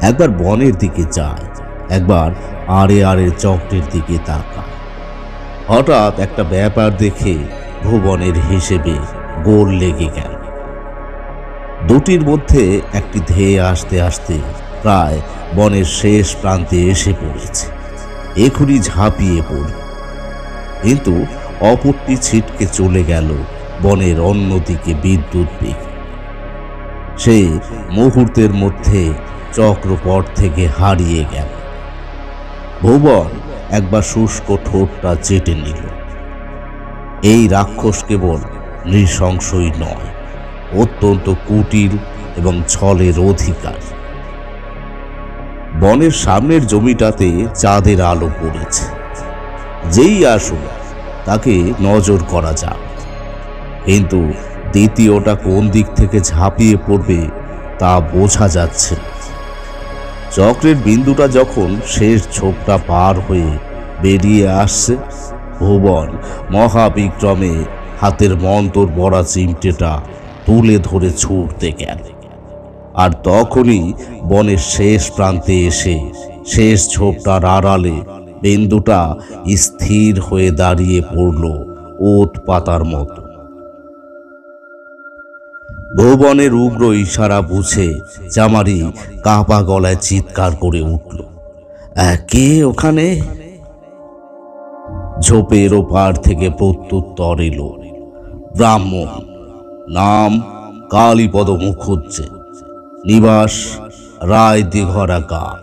একবার বনের দিকে যায়, একবার আড়ে আড়ে চক্রের দিকে তাকায়। হঠাৎ একটা ব্যাপার দেখে ভুবনের হিসেবে গোল লেগে গেল। দুটির মধ্যে একটি ধেয়ে আসতে আসতে প্রায় বনের শেষ প্রান্তে এসে পড়েছে। এখনই ঝাঁপিয়ে পড়ি কিন্তু অপরটি ছিটকে চলে গেল বনের অন্যদিকে বিদ্যুৎ বেগে। সে মুহূর্তের মধ্যে চক্রপট থেকে হারিয়ে গেল। ভুবন একবার শুষ্ক ঠোঁটটা চেটে নিল। এই রাক্ষস কেবল নৃশংসই নয়, অত্যন্ত কুটিল এবং ছলের অধিকার। বনের সামনের জমিটাতে চাঁদের আলো পড়েছে। যেই আসুক, তাকে নজর করা যাক। কিন্তু দ্বিতীয়টা কোন দিক থেকে ঝাঁপিয়ে পড়বে, তা বোঝা যাচ্ছে চক্রের বিন্দুটা যখন শেষ ঝোপটা পার হয়ে বেরিয়ে আসছে, ভুবন মহাবিক্রমে হাতের মন্তর বড়া চিমটেটা তুলে ধরে ছুটতে গেল। আর তখনই বনের শেষ প্রান্তে এসে শেষ ঝোপটার আড়ালে বিন্দুটা স্থির হয়ে দাঁড়িয়ে পড়ল ওত পাতার মতো। ভুবনের উগ্র ইশারা বুঝে জামারি কাঁপা গলায় চিৎকার করে উঠল "আহ, কে ওখানে? ঝোপের ওপার থেকে প্রত্যুত্তর এলো। ব্রাহ্মণ নাম কালীপদ মুখুজ্জে নিবাস রায় দিঘরা গা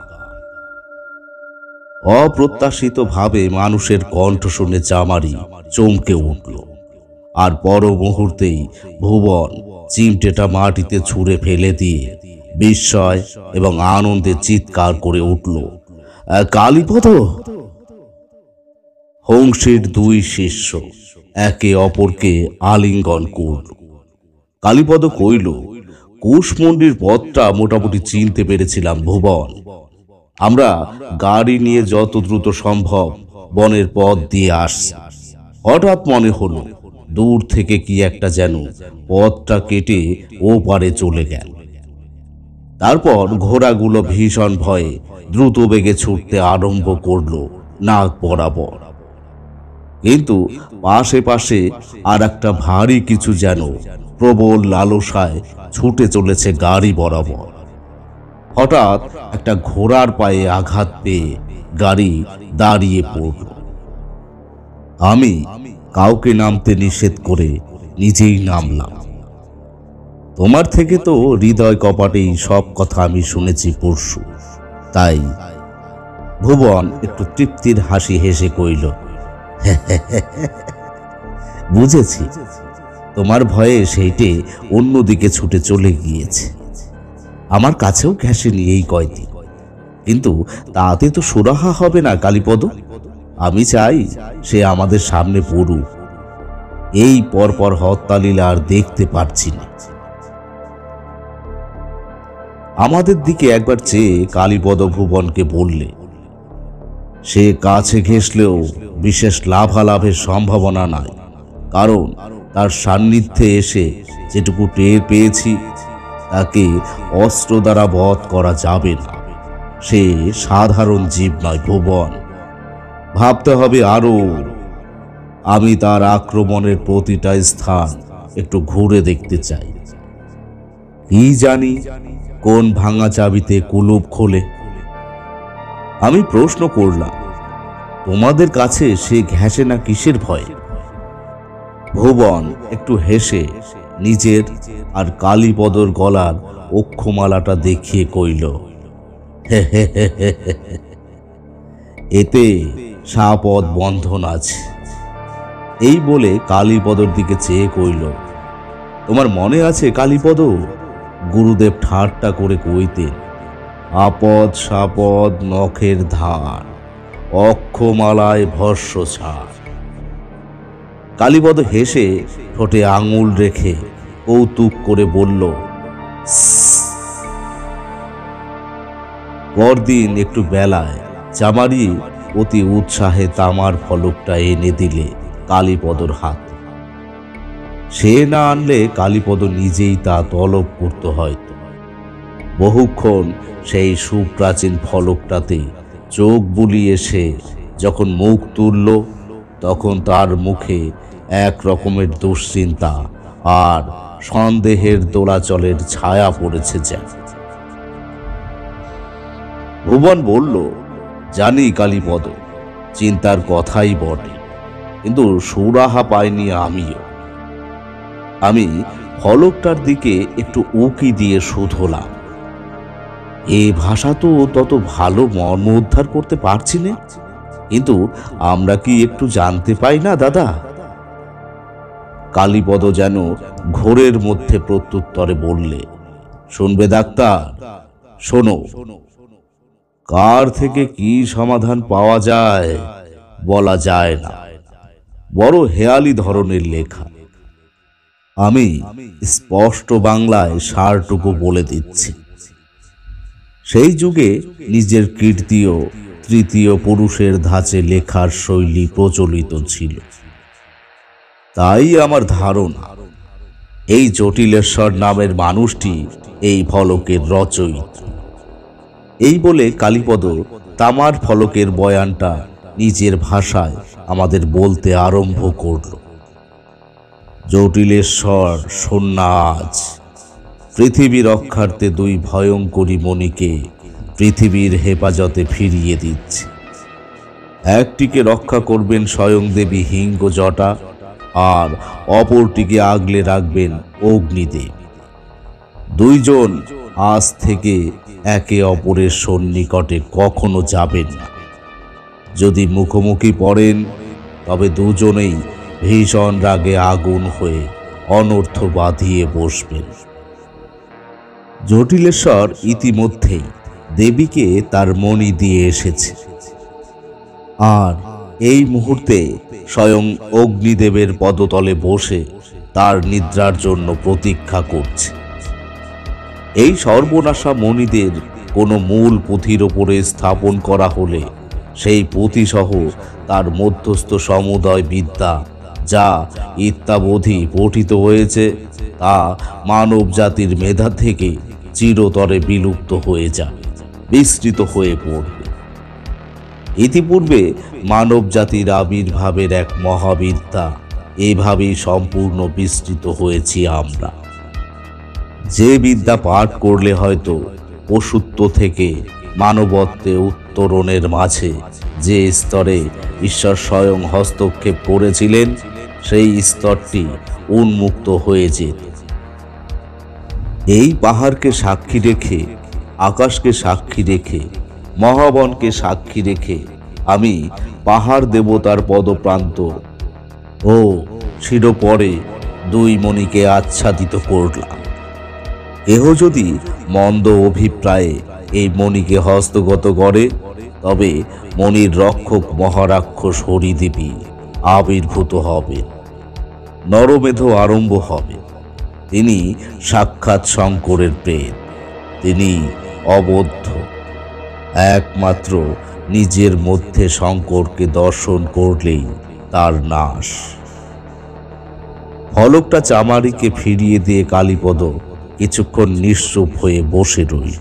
অপ্রত্যাশিতভাবে মানুষের কণ্ঠ শুনে চামারি চমকে উঠল। আর পর মুহূর্তেই ভুবন চিমটেটা মাটিতে ছুঁড়ে ফেলে দিয়ে বিস্ময় এবং আনন্দে চিৎকার করে উঠল "আহ, কালীপদ! হংসের দুই শিষ্য একে অপরকে আলিঙ্গন করল। কালীপদ কইল কুশমন্ডির পথটা মোটামুটি চিনতে পেরেছিলাম ভুবন। আমরা গাড়ি নিয়ে যত দ্রুত সম্ভব বনের পথ দিয়ে আসছি। হঠাৎ মনে হলো, দূর থেকে কি একটা যেন পথটা কেটে ও পারে চলে গেল। তারপর ঘোড়াগুলো ভীষণ ভয়ে দ্রুত বেগে ছুটতে আরম্ভ করল নাক বরাবর। কিন্তু পাশে পাশে আর একটা ভারী কিছু যেন প্রবল লালসায় ছুটে চলেছে গাড়ি বরাবর। হঠাৎ একটা ঘোড়ার পায়ে আঘাত পেয়ে গাড়ি দাঁড়িয়ে পড়ল। আমি কাউকে নামতে নিষেধ করে নিজেই নামলাম। তোমার থেকে তো হৃদয় কপাটেই সব কথা আমি শুনেছি পরশু। তাই ভুবন একটু তৃপ্তির হাসি হেসে কইল বুঝেছি। তোমার ভয়ে সেইটে অন্যদিকে ছুটে চলে গিয়েছে। আমার কাছেও ঘেঁষেনি এই কয়দিন কিন্তু তাতে তো সুরাহা হবে না, কালীপদ। আমি চাই সে আমাদের সামনে পড়ুক। এই পরপর হত্যালীলা আর দেখতে পারছি না। আমাদের দিকে একবার চেয়ে কালীপদ ভুবনকে বললে, সে কাছে ঘেসলেও বিশেষ লাভালাভের সম্ভাবনা নাই। কারণ তার সান্নিধ্যে এসে যেটুকু টের পেয়েছি, তাকে অস্ত্র দ্বারা বধ করা যাবে না। সে সাধারণ জীব নয়, ভুবন। ভাবতে হবে আরও আমি তার আক্রমণের প্রতিটা স্থান একটু ঘুরে দেখতে চাই। কি জানি কোন ভাঙা চাবিতে কুলুপ খোলে। আমি প্রশ্ন করলাম, তোমাদের কাছে সে ঘেঁষে না কিসের ভয়ে? ভুবন একটু হেসে নিজের আর কালীপদর গলার অক্ষমালাটা দেখিয়ে কইল, "হে হে হে হে হে হে। এতে সাপদ বন্ধন আছে এই বলে কালীপদর দিকে চেয়ে কইল, তোমার মনে আছে কালীপদ গুরুদেব ঠাট্টা করে কইতেন, আপদ সাপদ নখের ধার, অক্ষমালায় ভস্য ছাড় কালীপদ হেসে ঠোঁটে আঙুল রেখে কৌতুক করে বলল পরদিন একটু বেলায় চামারি অতি উৎসাহে তামার ফলকটা এনে দিলে কালীপদর হাত। সে না আনলে কালীপদ নিজেই তা তলব করতে হয়তো। বহুক্ষণ সেই সুপ্রাচীন ফলকটাতে চোখ বুলিয়ে সে যখন মুখ তুলল, তখন তার মুখে এক রকমের দুশ্চিন্তা আর সন্দেহের দোলাচলের ছায়া পড়েছে যেন। ভুবন বলল, জানি কালীপদ, চিন্তার কথাই বটে, কিন্তু সুরাহা পাইনি আমিও। আমি ফলকটার দিকে একটু উকি দিয়ে শুধলাম। এ ভাষা তো তত ভালো মর্ম উদ্ধার করতে পারছি না, কিন্তু আমরা কি একটু জানতে পাই না, দাদা? কালীপদ যেন ঘোরের মধ্যে প্রত্যুত্তরে বললে, শুনবে ডাক্তার, শোনো, কার থেকে কি সমাধান পাওয়া যায় বলা যায় না। বড় হেয়ালি ধরনের লেখা। আমি স্পষ্ট বাংলায় সারটুকু বলে দিচ্ছি। সেই যুগে নিজের কীর্তিও তৃতীয় পুরুষের ধাঁচে লেখার শৈলী প্রচলিত ছিল। তাই আমার ধারণা, এই জটিলেশ্বর নামের মানুষটি এই ফলকের রচয়িত এই বলে কালীপদ তামার ফলকের বয়ানটা নিজের ভাষায় আমাদের বলতে আরম্ভ করল। জটিলেশ্বর সন্ন্যাস পৃথিবী রক্ষার্থে দুই ভয়ঙ্করী মণিকে পৃথিবীর হেফাজতে ফিরিয়ে দিচ্ছে। একটিকে রক্ষা করবেন স্বয়ং দেবী হিঙ্গ জটা আর অপরটিকে আগলে রাখবেন অগ্নিদেব। দুইজন আজ থেকে একে অপরের সন্নিকটে কখনো যাবেন না। যদি মুখোমুখি পড়েন, তবে দুজনেই ভীষণ রাগে আগুন হয়ে অনর্থ বাঁধিয়ে বসবেন। জটিলেশ্বর ইতিমধ্যেই দেবীকে তার মণি দিয়ে এসেছে। আর এই মুহূর্তে স্বয়ং অগ্নিদেবের পদতলে বসে তার নিদ্রার জন্য প্রতীক্ষা করছে। এই সর্বনাশা মণিদের কোনো মূল পুঁথির ওপরে স্থাপন করা হলে সেই পুঁথিসহ তার মধ্যস্থ সমুদয় বিদ্যা যা ইত্যাবধি পঠিত হয়েছে তা মানব জাতির মেধা থেকে চিরতরে বিলুপ্ত হয়ে যাবে বিস্তৃত হয়ে পড়বে ইতিপূর্বে মানব জাতির আবির্ভাবের এক মহাবিদ্যা এভাবেই সম্পূর্ণ বিস্তৃত হয়েছি আমরা। যে বিদ্যা পাঠ করলে হয়তো পশুত্ব থেকে মানবত্বে উত্তরণের মাঝে যে স্তরে ঈশ্বর স্বয়ং হস্তক্ষেপ করেছিলেন, সেই স্তরটি উন্মুক্ত হয়ে যেত। এই পাহাড়কে সাক্ষী রেখে, আকাশকে সাক্ষী রেখে মহাবনকে সাক্ষী রেখে আমি পাহাড় দেবতার পদপ্রান্ত। ও শিরোপরে দুই মণিকে আচ্ছাদিত করলাম। কেহ যদি মন্দ অভিপ্রায়ে এই মণিকে হস্তগত করে, তবে মণির রক্ষক মহারাক্ষস হরিদেবী আবির্ভূত হবেন, নরমেধ আরম্ভ হবে। তিনি সাক্ষাৎ শঙ্করের প্রেত, তিনি অবদ্ধ। একমাত্র নিজের মধ্যে শঙ্করকে দর্শন করলেই তার নাশ। ফলকটা চামারিকে ফিরিয়ে দিয়ে কালীপদ কিছুক্ষণ নিঃসুপ হয়ে বসে রইল।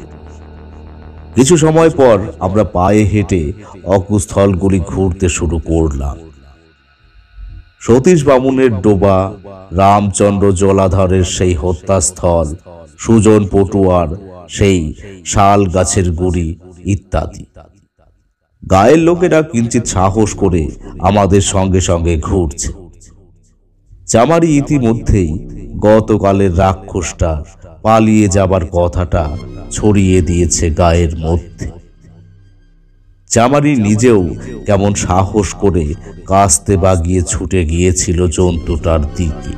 কিছু সময় পর আমরা পায়ে হেঁটে অকুস্থলগুলি ঘুরতে শুরু করলাম। সতীশ বামুনের ডোবা, রামচন্দ্র জলাধরের সেই হত্যাস্থল, সুজন পটুয়ার সেই শাল গাছের গুড়ি ইত্যাদি। গায়ের লোকেরা কিঞ্চিত সাহস করে আমাদের সঙ্গে সঙ্গে ঘুরছে। চামারি ইতিমধ্যেই গতকালের রাক্ষসটা পালিয়ে যাবার কথাটা ছড়িয়ে দিয়েছে গায়ের মধ্যে। চামারি নিজেও কেমন সাহস করে কাস্তে বাগিয়ে ছুটে গিয়েছিল জন্তুটার দিকে।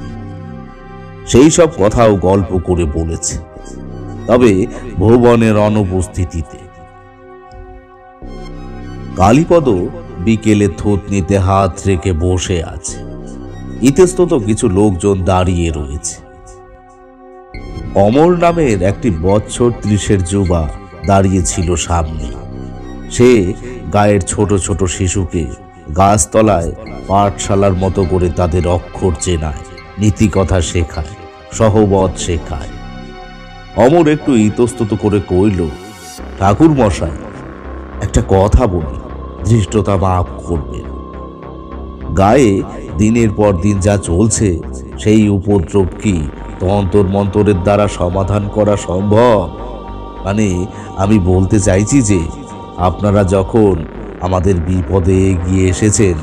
সেই সব কথাও গল্প করে বলেছে। তবে ভুবনের অনুপস্থিতিতে কালীপদ বিকেলে থুতনিতে হাত রেখে বসে আছে। ইতস্তত কিছু লোকজন দাঁড়িয়ে রয়েছে। অমর নামের একটি বছর ত্রিশের যুবা দাঁড়িয়েছিল সামনে। সে গায়ের ছোট ছোট শিশুকে গাছতলায় পাঠশালার মতো করে তাদের অক্ষর চেনায়, নীতিকথা শেখায়, সহবত শেখায়। অমর একটু ইতস্তত করে কইল ঠাকুর মশাই একটা কথা বলি, ধৃষ্টতা মাফ করবেন গায়ে দিনের পর দিন যা চলছে, সেই উপদ্রব কি তন্তর মন্তরের দ্বারা সমাধান করা সম্ভব? মানে আমি বলতে চাইছি যে, আপনারা যখন আমাদের বিপদে এগিয়ে এসেছেন,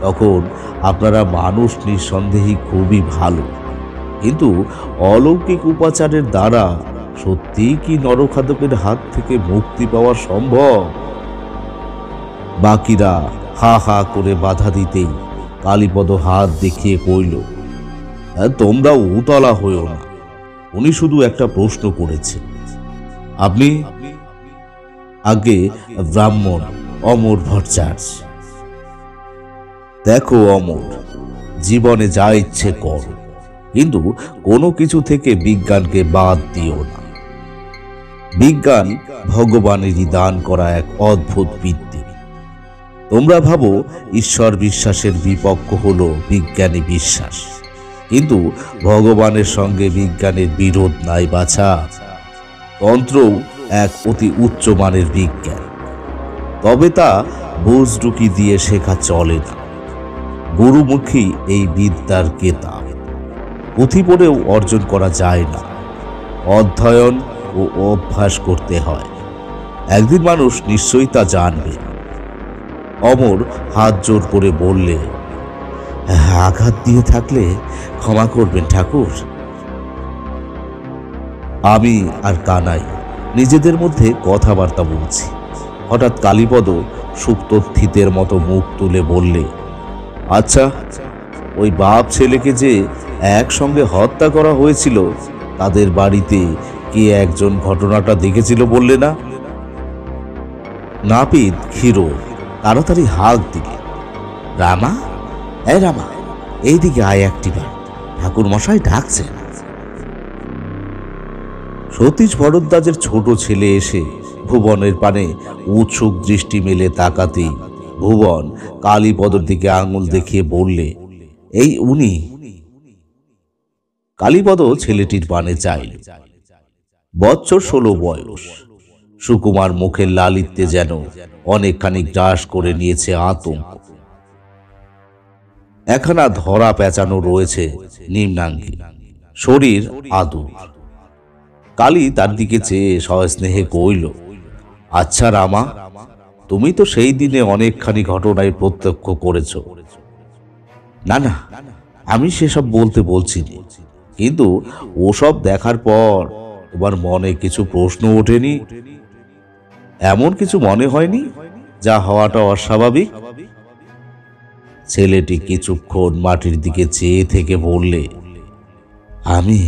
তখন আপনারা মানুষ নিঃসন্দেহে খুবই ভালো। কিন্তু অলৌকিক উপাচারের দ্বারা সত্যিই কি নরখাদকের হাত থেকে মুক্তি পাওয়া সম্ভব? বাকিরা হা হা করে বাধা দিতেই কালীপদ হাত দেখিয়ে কইল "হ্যাঁ, তোমরা উতলা হইও না। উনি শুধু একটা প্রশ্ন করেছে আপনি আগে ব্রাহ্মণ অমর ভট্টাচার্য। দেখো অমর জীবনে যা ইচ্ছে কর কিন্তু কোনো কিছু থেকে বিজ্ঞানকে বাদ দিও না। বিজ্ঞান ভগবানেরই দান করা এক অদ্ভুত বিদ্যে। তোমরা ভাবো ঈশ্বর বিশ্বাসের বিপক্ষ হলো বিজ্ঞানী বিশ্বাস। কিন্তু ভগবানের সঙ্গে বিজ্ঞানের বিরোধ নাই বাছা তন্ত্রও এক অতি উচ্চমানের বিজ্ঞান। তবে তা বুজরুকি দিয়ে শেখা চলে না। গুরুমুখী এই বিদ্যার কেতাব। পুঁথি পড়েও অর্জন করা যায় না। অধ্যয়ন ও অভ্যাস করতে হয়। একদিন মানুষ নিশ্চয়ই তা জানবে। অমর হাত জোর করে বললে, আঘাত দিয়ে থাকলে ক্ষমা করবেন ঠাকুর। আমি আর কানাই নিজেদের মধ্যে কথাবার্তা বলছি। হঠাৎ কালীপদ সুপ্তথিতের মতো মুখ তুলে বললে আচ্ছা ওই বাপ ছেলেকে যে একসঙ্গে হত্যা করা হয়েছিল, তাদের বাড়িতে কে একজন ঘটনাটা দেখেছিল বললে না? নাপিত ক্ষীর তাড়াতাড়ি হাঁক দিলে রামা? এ রামা, এইদিকে আয় একটি একটিবার। ঠাকুর মশাই ডাকছেন। সতীশ ভরদ্বাজের ছোট ছেলে এসে ভুবনের পানে উৎসুক দৃষ্টি মেলে তাকাতেই ভুবন কালীপদর দিকে আঙুল দেখিয়ে বললে, এই উনি। কালীপদ ছেলেটির পানে চাইল। বৎসর ষোলো বয়স। সুকুমার মুখের লালিত্যে যেন অনেকখানি গ্রাস করে নিয়েছে আতঙ্ক। একখানা ধরা পেঁচানো রয়েছে নিম্নাঙ্গী। শরীর আদুর। কালী তার দিকে চেয়ে সস্নেহে কইল আচ্ছা রামা, তুমি তো সেই দিনে অনেকখানি ঘটনায় প্রত্যক্ষ করেছ। না না, আমি সেসব বলতে বলছি কিন্তু ওসব দেখার পর তোমার মনে কিছু প্রশ্ন ওঠেনি? এমন কিছু মনে হয়নি যা হওয়াটা অস্বাভাবিক। ছেলেটি কিছুক্ষণ মাটির দিকে চেয়ে থেকে বললে, আমি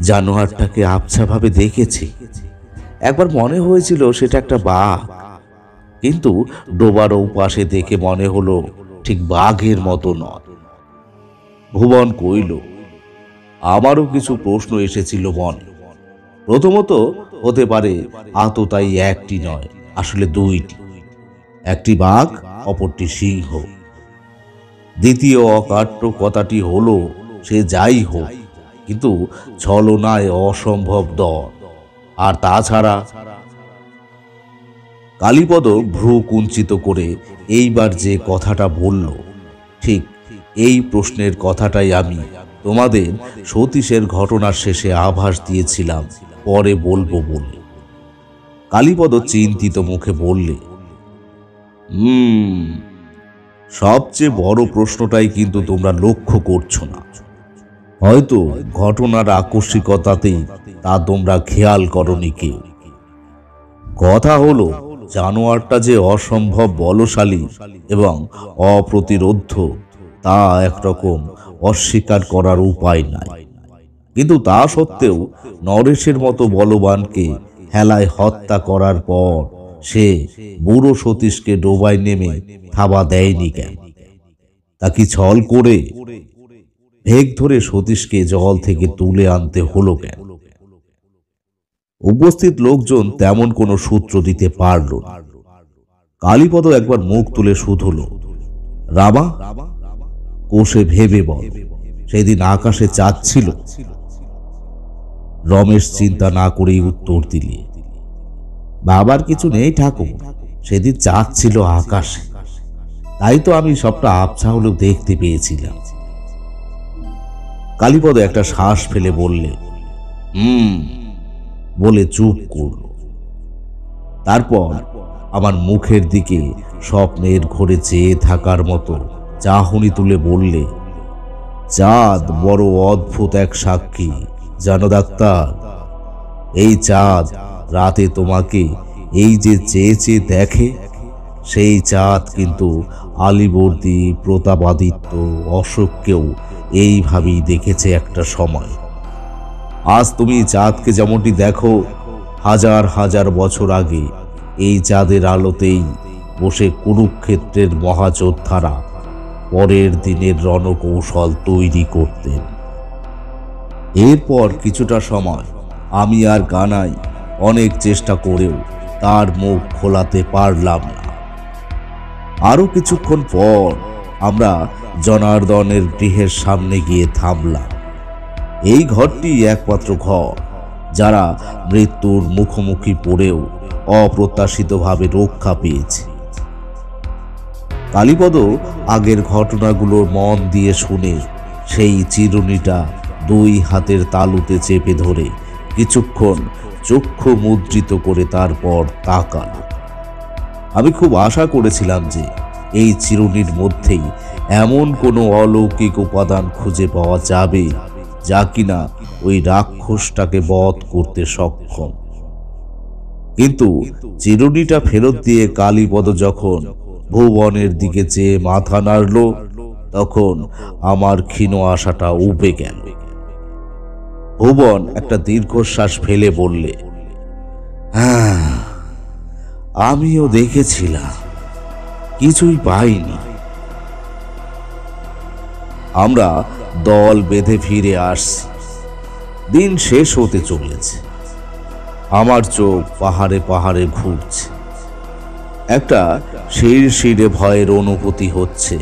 জানোয়ারটাকে আবছাভাবে দেখেছি। একবার মনে হয়েছিল সেটা একটা বাঘ, কিন্তু ডোবার পাশে দেখে মনে হলো ঠিক বাঘের মতো নয়। ভুবন কইল আমারও কিছু প্রশ্ন এসেছিল মনে। প্রথমত হতে পারে আততাই একটি নয় আসলে দুইটি। একটি বাঘ, অপরটি সিংহ। দ্বিতীয় অকাট্য কথাটি হলো, সে যাই হোক, কিন্তু ছলনায় অসম্ভব দর। আর তাছাড়া কালীপদ ভ্রু কুঞ্চিত করে এইবার যে কথাটা বলল, ঠিক এই প্রশ্নের কথাটাই আমি তোমাদের সতীশের ঘটনার শেষে আভাস দিয়েছিলাম, পরে বলব বলে। কালীপদ চিন্তিত মুখে বললে, হুম, সবচেয়ে বড় প্রশ্নটাই কিন্তু তোমরা লক্ষ্য করছ না। হয়তো ঘটনার আকস্মিকতাতেই তা তোমরা খেয়াল করনি কেউ কথা হলো, জানোয়ারটা যে অসম্ভব বলশালী এবং অপ্রতিরোধ্য, তা একরকম অস্বীকার করার উপায় নাই। কিন্তু তা সত্ত্বেও নরেশের মতো বলবানকে হেলায় হত্যা করার পর সে বুড়ো সতীশকে ডোবায় নেমে থাবা দেয়নি কেন? তা কি ছল করে ভেগ ধরে সতীশকে জল থেকে তুলে আনতে হলো কেন? উপস্থিত লোকজন তেমন কোনো সূত্র দিতে পারল কালীপদ একবার মুখ তুলে শুধল, রামা, কোষে ভেবে বল, সেদিন আকাশে চাঁদ ছিল রমেশ চিন্তা না করেই উত্তর দিলে, বাবার কিছু নেই ঠাকুর, সেদিন চাঁদ ছিল আকাশে, তাই তো আমি সবটা আবছা হলেও দেখতে পেয়েছিলাম। কালীপদ একটা শ্বাস ফেলে বললে, হুম, বলে চুপ করল। তারপর আমার মুখের দিকে স্বপ্নের ঘরে চেয়ে থাকার মতো চাহনি তুলে বললে, চাঁদ বড় অদ্ভুত এক সাক্ষী জানো ডাক্তার, এই চাঁদ রাতে তোমাকে এই যে চেয়ে চেয়ে দেখে, সেই চাঁদ কিন্তু আলিবর্দি, প্রতাপাদিত্য, অশোককেও এইভাবেই দেখেছে একটা সময়। আজ তুমি চাঁদকে যেমনটি দেখো, হাজার হাজার বছর আগে এই চাঁদের আলোতেই বসে কুরুক্ষেত্রের মহাযোদ্ধারা পরের দিনের রণকৌশল তৈরি করতেন। এরপর কিছুটা সময় আমি আর গানাই অনেক চেষ্টা করেও তার মুখ খোলাতে পারলাম না। আরও কিছুক্ষণ পর আমরা জনার্দনের গৃহের সামনে গিয়ে থামলাম। এই ঘরটি একমাত্র ঘর, যারা মৃত্যুর মুখোমুখি পড়েও অপ্রত্যাশিতভাবে রক্ষা পেয়েছে। কালীপদ আগের ঘটনাগুলোর মন দিয়ে শুনে সেই চিরুনিটা দুই হাতের তালুতে চেপে ধরে, কিছুক্ষণ চক্ষু মুদ্রিত করে তারপর তাকাল। আমি খুব আশা করেছিলাম যে এই চিরুনির মধ্যেই এমন কোনো অলৌকিক উপাদান খুঁজে পাওয়া যাবে যা কিনা ওই রাক্ষসটাকে বধ করতে সক্ষম। কিন্তু চিরুনিটা ফেরত দিয়ে কালীপদ যখন ভুবনের দিকে চেয়ে মাথা নাড়ল, তখন আমার ক্ষীণ আশাটা উবে গেল। ভুবন একটা দীর্ঘশ্বাস ফেলে বললে হ্যাঁ আমিও দেখেছিলাম, কিছুই পাইনি। আমরা দল বেঁধে ফিরে আসছি। দিন শেষ হতে চলেছে। আমার চোখ পাহাড়ে পাহাড়ে ঘুরছে। একটা শির শিরে ভয়ের অনুভূতি হচ্ছে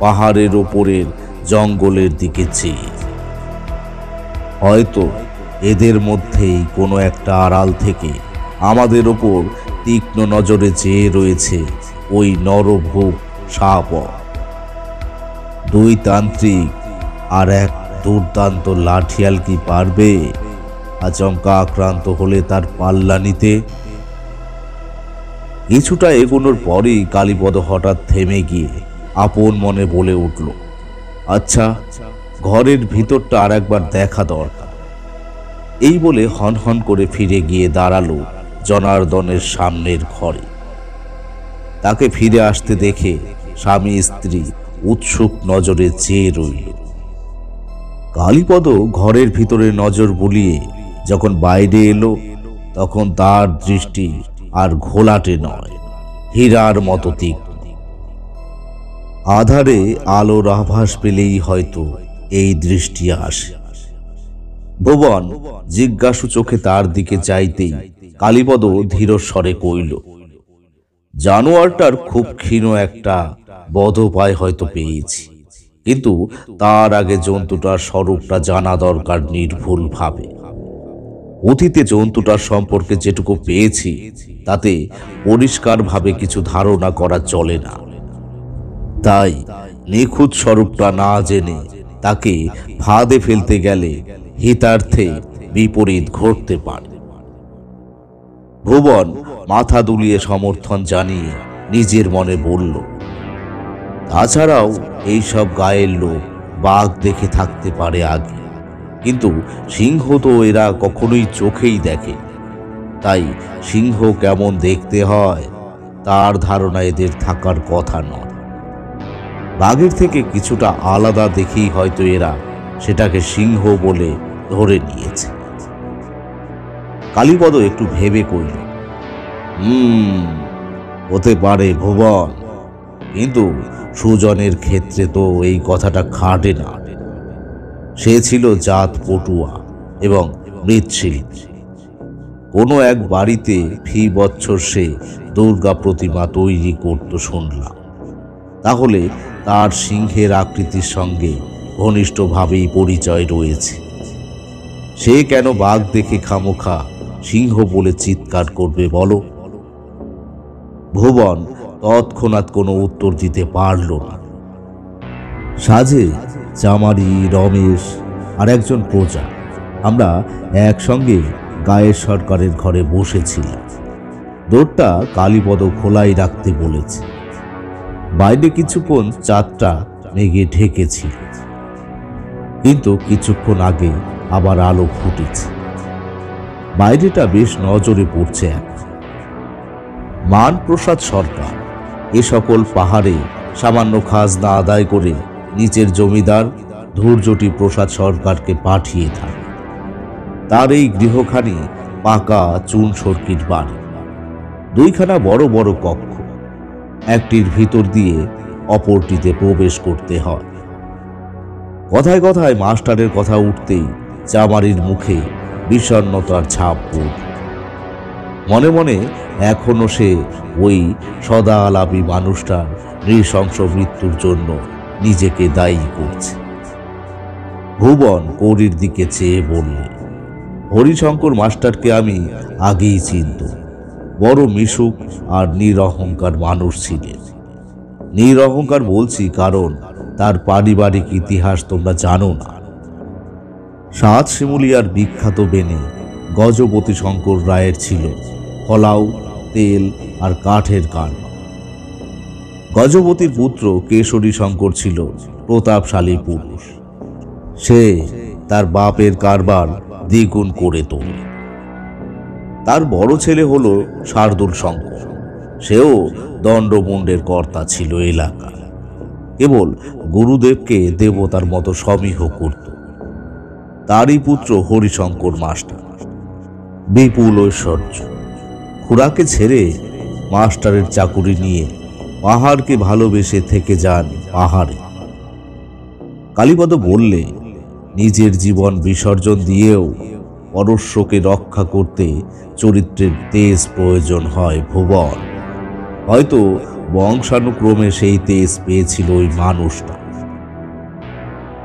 পাহাড়ের ওপরের জঙ্গলের দিকে চেয়ে। হয়তো এদের মধ্যেই কোনো একটা আড়াল থেকে আমাদের ওপর তীক্ষ্ণ নজরে চেয়ে রয়েছে ওই নরভূপ সাপ। দুই তান্ত্রিক আর এক দুর্দান্ত লাঠিয়াল কি পারবে? আচমকা আক্রান্ত হলে তার পাল্লা নিতে? কিছুটা এগোনোর পরেই কালীপদ হঠাৎ থেমে গিয়ে আপন মনে বলে উঠল আচ্ছা ঘরের ভিতরটা আর একবার দেখা দরকার। এই বলে হন হন করে ফিরে গিয়ে দাঁড়াল জনার্দনের সামনের ঘরে। তাকে ফিরে আসতে দেখে স্বামী স্ত্রী উৎসুক নজরে চেয়ে রইল। কালীপদ ঘরের ভিতরে নজর বুলিয়ে যখন বাইরে এলো, তখন তার দৃষ্টি আর ঘোলাটে নয়, হীরার মতো তীক্ষ্ণ। আধারে আলোর আভাস পেলেই হয়তো এই দৃষ্টি আসে। ভুবন জিজ্ঞাসু চোখে তার দিকে চাইতেই কালীপদ ধীরস্বরে কইল জানোয়ারটার খুব ক্ষীণ একটা বধপায় হয়তো পেয়েছি, কিন্তু তার আগে জন্তুটার স্বরূপটা জানা দরকার নির্ভুল ভাবে। অতীতে জন্তুটার সম্পর্কে যেটুকু পেয়েছি, তাতে পরিষ্কারভাবে কিছু ধারণা করা চলে না। তাই নিখুঁত স্বরূপটা না জেনে তাকে ফাঁদে ফেলতে গেলে হিতার্থে বিপরীত ঘটতে পারে। ভুবন মাথা দুলিয়ে সমর্থন জানিয়ে নিজের মনে বলল, তাছাড়াও এইসব গায়ের লোক বাঘ দেখে থাকতে পারে আগে, কিন্তু সিংহ তো এরা কখনোই চোখেই দেখে। তাই সিংহ কেমন দেখতে হয়, তার ধারণা এদের থাকার কথা নয়। বাঘের থেকে কিছুটা আলাদা দেখেই হয়তো এরা সেটাকে সিংহ বলে ধরে নিয়েছে। কালীপদ একটু ভেবে কইল, হুম, হতে পারে ভুবন, কিন্তু সুজনের ক্ষেত্রে তো এই কথাটা খাটে না। সে ছিল জাত পটুয়া এবং মৃৎশিল্পী কোনো এক বাড়িতে ফি বৎসর সে দুর্গা প্রতিমা তৈরি করত শুনলাম। তাহলে তার সিংহের আকৃতির সঙ্গে ঘনিষ্ঠভাবেই পরিচয় রয়েছে। সে কেন বাঘ দেখে খামোখা সিংহ বলে চিৎকার করবে বলো? ভুবন তৎক্ষণাৎ কোনো উত্তর দিতে পারল না। সাজে, চামারি, রমেশ আর একজন প্রজা, আমরা একসঙ্গে গায়ের সরকারের ঘরে বসেছিলাম। দোরটা কালীপদ খোলাই রাখতে বলেছে। বাইরে কিছুক্ষণ চাঁদটা মেঘে ঢেকেছিল। কিন্তু কিছুক্ষণ আগে আবার আলো ফুটেছে। বাইরেটা বেশ নজরে পড়ছে এখন। মানপ্রসাদ সরকার এ সকল পাহাড়ে সামান্য খাজনা আদায় করে নিচের জমিদার ধৈর্যটি প্রসাদ সরকারকে পাঠিয়ে থাকে। তার এই গৃহখানি পাকা চুন সর্কির বাড়ি। দুইখানা বড় বড় কক্ষ। একটির ভিতর দিয়ে অপরটিতে প্রবেশ করতে হয়। কথায় কথায় মাস্টারের কথা উঠতেই চামারির মুখে বিষণ্নতার ছাপ পড়ল। মনে মনে এখনও সে ওই সদা আলাপি মানুষটার নৃশংস মৃত্যুর জন্য নিজেকে দায়ী করছে। ভুবন কৌরির দিকে চেয়ে বললে, হরিশঙ্কর মাস্টারকে আমি আগেই চিনত বড় মিশুক আর নিরহংকার মানুষ ছিলেন নিরহংকার বলছি কারণ তার পারিবারিক ইতিহাস তোমরা জানো না। সাত শিমুলিয়ার বিখ্যাত বেনে গজপতি শঙ্কর রায়ের ছিল ফলাও, তেল আর কাঠের কারবার গজপতির পুত্র কেশরী শঙ্কর ছিল প্রতাপশালী পুরুষ। সে তার বাপের কারবার দ্বিগুণ করে তোলে। তার বড় ছেলে হলো শার্দুল শঙ্কর সেও দণ্ডমুণ্ডের কর্তা ছিল এলাকা। কেবল গুরুদেবকে দেবতার মতো সমীহ করত। তারই পুত্র হরিশঙ্কর মাস্টার। বিপুল ঐশ্বর্য। খুড়াকে ছেড়ে মাস্টারের চাকুরি নিয়ে পাহাড়কে ভালোবেসে থেকে যান পাহাড়ে। কালীপদ বললে, নিজের জীবন বিসর্জন দিয়েও পরস্যকে রক্ষা করতে চরিত্রের তেজ প্রয়োজন হয় ভুবন। হয়তো বংশানুক্রমে সেই তেজ পেয়েছিল ওই মানুষটা।